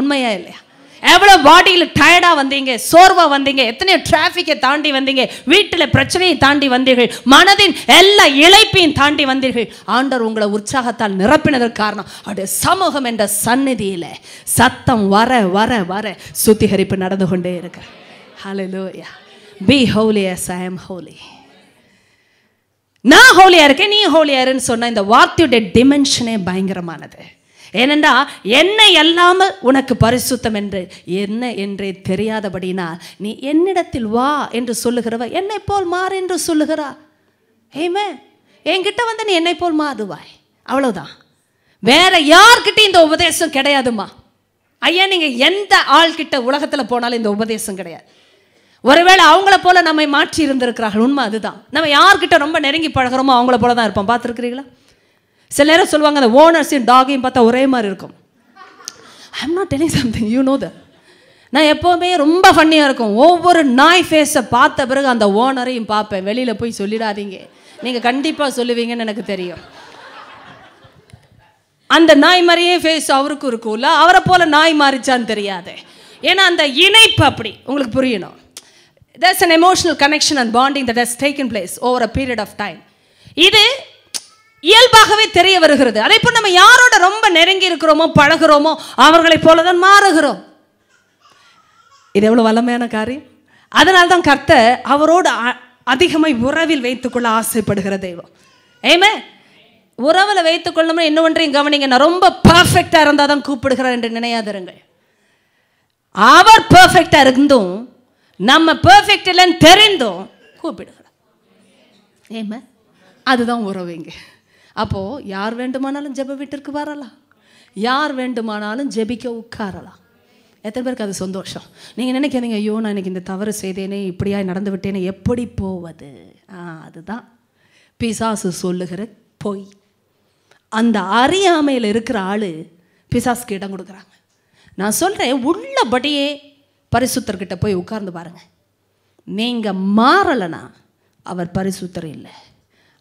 உண்மையா இல்லையா? எவ்வளோ பாடியில் டயர்டாக வந்தீங்க சோர்வாக வந்தீங்க எத்தனையோ டிராஃபிக்கை தாண்டி வந்தீங்க வீட்டில் பிரச்சனையை தாண்டி வந்தீர்கள் மனதின் எல்லா இழைப்பையும் தாண்டி வந்தீர்கள். ஆண்டவர் உங்களை உற்சாகத்தால் நிரப்பினதற்கு காரணம் அப்படியே சமூகம் என்ற சந்நிதியில் சத்தம் வர வர வர சுத்திகரிப்பு நடந்து கொண்டே இருக்கு. ஹலோயா be holy as I am holy நான் ஹோலியா இருக்கேன் நீ ஹோலியா இருன்னு சொன்ன இந்த வார்த்தையுடைய டிமென்ஷனே பயங்கரமானது. ஏனென்றா என்னை அல்லாமல் உனக்கு பரிசுத்தம் என்று என்ன என்றே தெரியாதபடினால் நீ என்னிடத்தில் வா என்று சொல்லுகிறவ என்னை போல் மாறு என்று சொல்லுகிறா. ஏமே என்கிட்ட வந்து நீ என்னை போல் மாறுவாய். அவ்வளவுதான். வேற யார்கிட்ட இந்த உபதேசம் கிடையாதுமா ஐயா நீங்க எந்த ஆள்கிட்ட உலகத்தில் போனாலும் இந்த உபதேசம் கிடையாது. ஒருவேளை அவங்கள போல நம்மை மாற்றி இருந்திருக்கிறார்கள். உண்மை அதுதான். நம்ம யார்கிட்ட ரொம்ப நெருங்கி பழகுறோமோ அவங்கள போல தான் இருப்போம். பார்த்துருக்கிறீங்களா சில நேரம் சொல்லுவாங்க அந்த ஓனர்ஸையும் டாகையும் பார்த்தா ஒரே மாதிரி இருக்கும். I'm not telling something you know the நான் எப்போவுமே ரொம்ப ஃபன்னியாக இருக்கும். ஒவ்வொரு நாய் ஃபேஸை பார்த்த பிறகு அந்த ஓனரையும் பார்ப்பேன். வெளியில் போய் சொல்லிடாதீங்க. நீங்கள் கண்டிப்பாக சொல்லுவீங்கன்னு எனக்கு தெரியும். அந்த நாய் மாதிரியே ஃபேஸ் அவருக்கும் இருக்கும்ல அவரை போல் நாய் மாறிச்சான்னு தெரியாது. ஏன்னா அந்த இணைப்பு அப்படி. உங்களுக்கு புரியணும். That's an emotional connection and bonding that has taken place over a period of time இது இயல்பாகவே தெரிய வருகிறது. அதே போல் நம்ம யாரோட ரொம்ப நெருங்கி இருக்கிறோமோ பழகுறோமோ அவர்களை போல தான் மாறுகிறோம். இது எவ்வளோ வல்லமையான காரியம்? அதனால தான் கர்த்த அவரோடு அ- உறவில் வைத்துக்கொள்ள ஆசைப்படுகிற தெய்வம். ஏமே உறவில் வைத்துக்கொள்ளணும் இன்னும் ஒன்றையும் கவனிங்க. நான் ரொம்ப பர்ஃபெக்டாக இருந்தால் தான் கூப்பிடுகிறார் என்று நினையாதிருங்கள். அவர் பர்ஃபெக்டாக இருந்தும் நம்ம பர்ஃபெக்ட் இல்லைன்னு தெரிந்தும் கூப்பிடுகிறார். ஏமா அதுதான் உறவுங்க அப்போது யார் வேண்டுமானாலும் ஜெப வீட்டிற்கு வரலாம். யார் வேண்டுமானாலும் ஜெபிக்க உட்காரலாம். எத்தனை பேருக்கு அது சந்தோஷம்? நீங்கள் நினைக்கிறீங்க ஐயோ நான் இன்னைக்கு இந்த தவறு செய்தேனே இப்படியா நடந்து விட்டேனே எப்படி போவது? ஆ அதுதான் பிசாசு சொல்லுகிற பொய். அந்த அறியாமையில் இருக்கிற ஆள் பிசாசுக்கு இடம் கொடுக்குறாங்க. நான் சொல்கிறேன் உள்ளபடியே பரிசுத்தர்கிட்ட போய் உட்கார்ந்து பாருங்கள் நீங்கள் மாறலைனா அவர் பரிசுத்தர் இல்லை.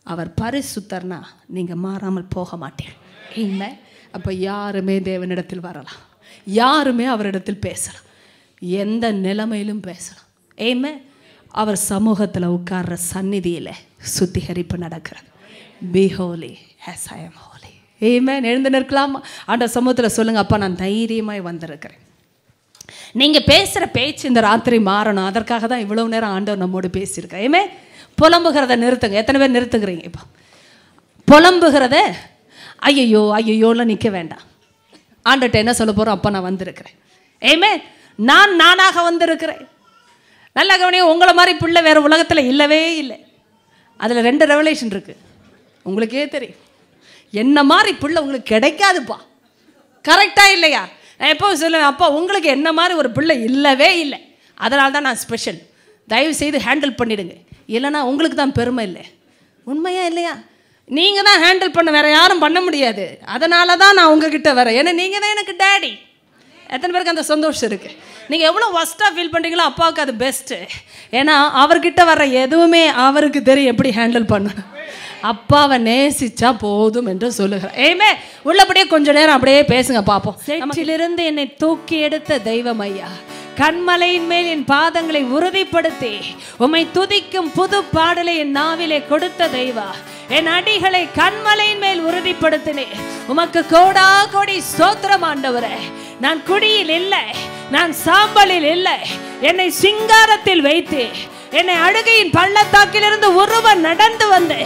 அவர் பரிசுத்தர்னா நீங்கள் மாறாமல் போக மாட்டீங்க இல்லை அப்போ யாருமே தேவனிடத்தில் வரலாம். யாருமே அவரிடத்தில் பேசலாம். எந்த நிலைமையிலும் பேசலாம். ஏமே அவர் சமூகத்தில் உட்கார்ற சந்நிதியில் சுத்திகரிப்பு நடக்கிறது. Be holy as I am holy ஏமே எழுந்து நிற்கலாமா? ஆண்ட சமூகத்தில் சொல்லுங்கள் அப்பா நான் தைரியமாய் வந்திருக்கிறேன். நீங்கள் பேசுகிற பேச்சு இந்த ராத்திரி மாறணும். அதற்காக தான் இவ்வளவு நேரம் ஆண்டவர் நம்மோடு பேசியிருக்கேன் ஏமே புலம்புகிறத நிறுத்துங்க. எத்தனை பேர் நிறுத்துக்கிறீங்க இப்போ? புலம்புகிறத ஐயையோ ஐயையோலாம் நிற்க வேண்டாம். ஆண்டுகிட்ட என்ன சொல்ல போகிறோம் அப்போ நான் வந்திருக்கிறேன். ஏமே நான் நானாக வந்திருக்கிறேன். நல்ல கவனியம் உங்களை மாதிரி பிள்ளை வேறு உலகத்தில் இல்லவே இல்லை. அதில் ரெண்டு ரெவலேஷன் இருக்குது உங்களுக்கே தெரியும். என்ன மாதிரி பிள்ளை உங்களுக்கு கிடைக்காதுப்பா. கரெக்டாக இல்லையா? நான் எப்போ சொல்லுவேன் அப்பா உங்களுக்கு என்ன மாதிரி ஒரு பிள்ளை இல்லவே இல்லை. அதனால தான் நான் ஸ்பெஷல் தயவு செய்து ஹேண்டில் பண்ணிவிடுங்க இல்லைன்னா உங்களுக்கு தான் பெருமை இல்லை. உண்மையா இல்லையா? நீங்கள் தான் ஹேண்டில் பண்ண வேற யாரும் பண்ண முடியாது. அதனால தான் நான் உங்ககிட்ட வரேன். ஏன்னா நீங்கள் தான் எனக்கு டேடி எத்தனை பேருக்கு அந்த சந்தோஷம் இருக்கு? நீங்கள் எவ்வளோ ஒஸ்ட்டாக ஃபீல் பண்ணுறீங்களோ அப்பாவுக்கு அது பெஸ்ட்டு ஏன்னா அவர்கிட்ட வர்ற எதுவுமே அவருக்கு தெரியும் எப்படி ஹேண்டில் பண்ணணும். அப்பாவை நேசிச்சா போதும் என்று சொல்லுகிறார். ஏமே உள்ளபடியே கொஞ்ச நேரம் அப்படியே பேசுங்க பார்ப்போம் சேற்றிலிருந்து என்னை தூக்கி எடுத்த தெய்வம் ஐயா. கண்மலையின் மேல் என் பாதங்களை உறுதிப்படுத்தி உம்மை துதிக்கும் புது பாடலை என் நாவிலே கொடுத்த தெய்வா. என் அடிகளை கண்மலையின் மேல் உறுதிப்படுத்தினேன் உமக்கு கோடா கோடி சோத்திரம் ஆண்டவரே. நான் குடியில் இல்லை நான் சாம்பலில் இல்லை. என்னை சிங்காரத்தில் வைத்து. என்னை அழுகையின் பள்ளத்தாக்கிலிருந்து ஒருவன் நடந்து வந்து.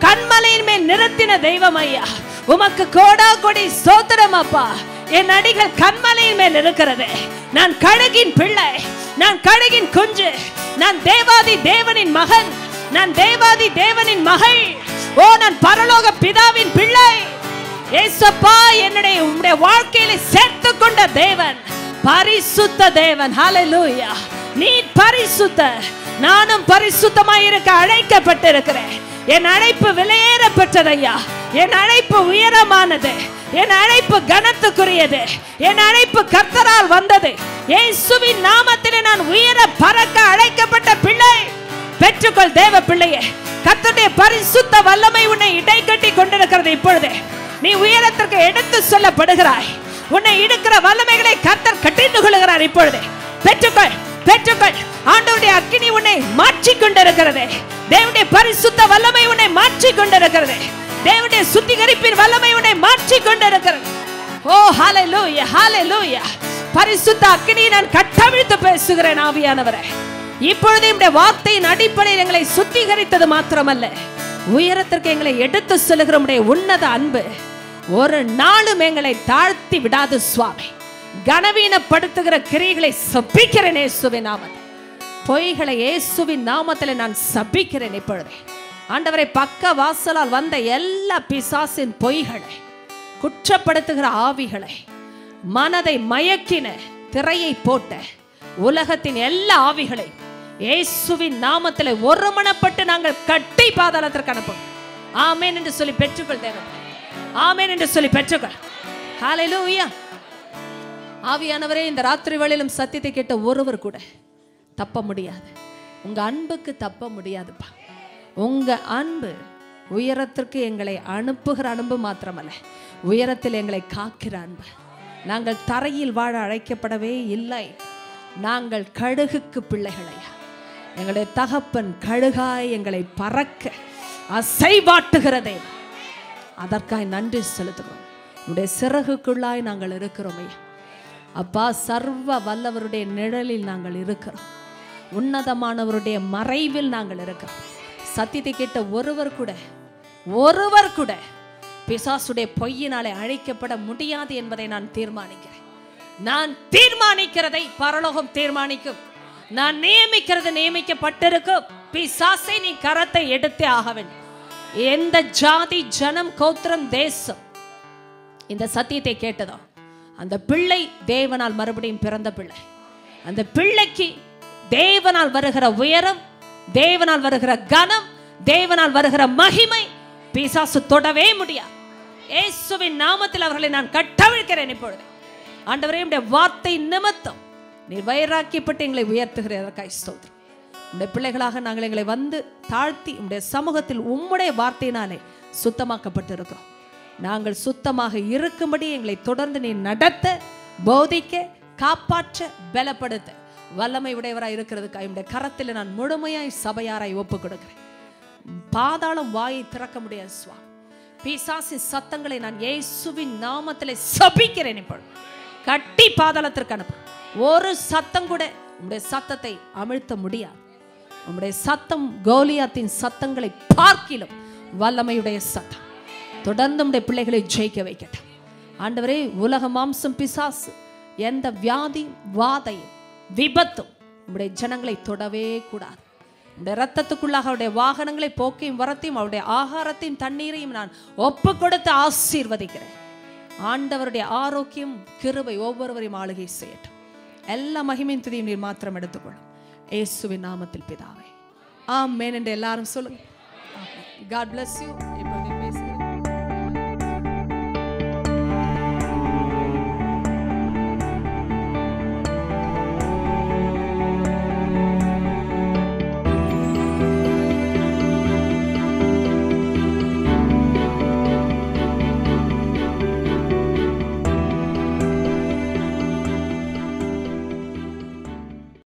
கண்மலையின் மேல் நிறுத்தின தெய்வம் ஐயா உமக்கு கோடா கொடி சோத்திரம் அப்பா. என் அடிகள் கண்மலையின் மேல் இருக்கிறது. நான் கழுகின் பிள்ளை. நான் கழுகின் குஞ்சு. நான் தேவாதி தேவனின் மகன். நான் தேவாதி தேவனின் மகள். ஓ நான் பரலோக பிதாவின் பிள்ளை. ஏசப்பா என்னுடைய உம்முடைய வாழ்க்கையில சேர்த்து கொண்ட தேவன். பரிசுத்த தேவன். ஹalleluya நீ பரிசுத்த. நானும் பரிசுத்தமாய் இருக்க அழைக்கப்பட்டிருக்கிறேன். என் அழைப்பு விலையேற பெற்றதையா என் அழைப்பு உயரமானது. என் அழைப்பு கனத்துக்குரியது. என் அழைப்பு கர்த்தரால் வந்தது. இயேசுவின் நாமத்திலே நான் உயர பறக்க அழைக்கப்பட்ட பிள்ளை. பெற்றுக்கொள் தேவ பிள்ளையே. கர்த்தருடைய பரிசுத்த வல்லமை உன்னை இடை கட்டி கொண்டிருக்கிறது இப்பொழுது. நீ உயரத்திற்கு எடுத்து சொல்லப்படுகிறாய். உன்னை இடுக்கிற வல்லமைகளை கர்த்தர் கட்டிந்து கொள்கிறார் இப்பொழுது. பெற்றுக்கொள். பெற்றுக்கொள். ஆண்டவருடைய அக்கினி உன்னை மாற்றி கொண்டிருக்கிறது தேவனுடைய பரிசுத்த வல்லமை உன்னை மாற்றி கொண்டிருக்கிறது தேவனுடைய சுத்திகரிப்பின் வல்லமை உன்னை மாற்றி கொண்டிருக்கிறது ஓ ஹalleluya ஹalleluya பரிசுத்த அக்கினி நான் கட்டவிழ்த்து பேசுகிறேன் ஆவியானவரே. இப்பொழுது என்னுடைய வார்த்தையின் அடிப்படையில் எங்களை சுத்திகரித்தது மாத்திரமல்ல. உயரத்திற்கு எங்களை எடுத்து செல்கிற உன்னத அன்பு. ஒரு நாளும் எங்களை தாழ்த்தி விடாது சுவாமி. கனவீனப்படுத்துகிற கிரிகளை சபிக்கிறேன் இயேசுவின் நாமத்தில் பொய்களை இயேசுவின் நாமத்தில் நான் சபிக்கிறேன் இப்பொழுதே. ஆண்டவரை பக்க வாசலால் வந்த எல்லா பிசாசின் பொய்களை குற்றப்படுத்துகிற ஆவிகளை மனதை மயக்கின திரையை போட்ட உலகத்தின் எல்லா ஆவிகளை இயேசுவின் நாமத்தில் ஒருமனப்பட்டு நாங்கள் கட்டி பாதாளத்திற்கு அனுப்பும் ஆமேன் என்று சொல்லி பெற்றுக்கொள் தேவன். ஆமேன் என்று சொல்லி பெற்றுக்கொள். ஹalleluya ஆவியானவரே இந்த ராத்திரி வேளையிலும் சத்தியத்தை கேட்ட ஒருவர் கூட தப்ப முடியாது. உங்க அன்புக்கு தப்ப முடியாதுப்பா. உங்க அன்பு உயரத்திற்கு எங்களை அனுப்புகிற அன்பு மாத்திரமல்ல உயரத்தில் எங்களை காக்கிற அன்பு. நாங்கள் தரையில் வாழ அழைக்கப்படவே இல்லை. நாங்கள் கழுகுக்கு பிள்ளைகளையா. எங்களுடைய தகப்பன் கழுகாய் எங்களை பறக்க அசைவாட்டுகிறதே அதற்காய் நன்றி செலுத்துகிறோம். உடைய சிறகுக்குள்ளாய் நாங்கள் இருக்கிறோம் ஐயா. அப்பா சர்வ வல்லவருடைய நிழலில் நாங்கள் இருக்கிறோம். உன்னதமானவருடைய மறைவில் நாங்கள் இருக்கிறோம். சத்தியத்தை கேட்ட ஒருவர் கூட ஒருவர் கூட பிசாசுடைய பொய்யினாலே அழைக்கப்பட முடியாது என்பதை நான் தீர்மானிக்கிறேன். நான் தீர்மானிக்கிறதை பரலோகம் தீர்மானிக்கும். நான் நியமிக்கிறது நியமிக்கப்பட்டிருக்கும். பிசாசை நீ கரத்தை எடுத்தே ஆக வேண்டும். எந்த ஜாதி ஜனம் கோத்திரம் தேசம் இந்த சத்தியத்தை கேட்டதோ அந்த பிள்ளை தேவனால் மறுபடியும் பிறந்த பிள்ளை. அந்த பிள்ளைக்கு தேவனால் வருகிற உயரம் தேவனால் வருகிற கனம் தேவனால் வருகிற மகிமை பிசாசு தொடவே முடியாது. இயேசுவின் நாமத்தில் அவர்களை நான் கட்டவிழ்க்கிறேன் இப்பொழுது. ஆண்டவரே உடைய வார்த்தை நிமித்தம் நீர் வைராக்கியப்பட்டு எங்களை உயர்த்துகிறதற்காய் ஸ்தோத்திரம். உடைய பிள்ளைகளாக நாங்கள் எங்களை வந்து தாழ்த்தி உடைய சமூகத்தில் உம்முடைய வார்த்தையினாலே சுத்தமாக்கப்பட்டு இருக்கிறோம் நாங்கள் சுத்தமாக இருக்கும்படி எங்களை தொடர்ந்து நீ நடத்த போதிக்க காப்பாற்ற பலப்படுத்த. வல்லமை உடையவராய் இருக்கிறதுக்கு என்னுடைய கரத்தில் நான் முழுமையாய் சபையாராய் ஒப்பு கொடுக்கிறேன் பாதாளம் வாயை திறக்க முடியாது சுவா பிசாசி சத்தங்களை நான் ஏசுவின் நாமத்திலே சபிக்கிறேன் இப்போ கட்டி பாதாளத்திற்கு அனுப்பு. ஒரு சத்தம் கூட உங்களுடைய சத்தத்தை அமிழ்த்த முடியாது. உங்களுடைய சத்தம் கோலியாத்தின் சத்தங்களை பார்க்கிலும் வல்லமையுடைய சத்தம். தொடர்ந்து நம்முடைய பிள்ளைகளை ஜெயிக்க வைக்கட்டும். ஆண்டவரே உலக மாம்சம் பிசாசு எந்த வியாதி வாதையும் விபத்தும் நம்முடைய ஜனங்களை தொடவே கூடாது. உடைய ரத்தத்துக்குள்ளாக அவருடைய வாகனங்களை போக்கையும் வரத்தையும் அவருடைய ஆகாரத்தையும் தண்ணீரையும் நான் ஒப்பு கொடுத்து ஆசீர்வதிக்கிறேன். ஆண்டவருடைய ஆரோக்கியம் கிருபை ஒவ்வொருவரையும் ஆளுகை செய்யட்டும். எல்லா மகிமையும் துதியும் நீர் மாத்திரம் எடுத்துக்கொள்ளும். இயேசுவின் நாமத்தில் பிதாவே. ஆமென் என்று எல்லாரும் சொல்லுங்க. God bless you.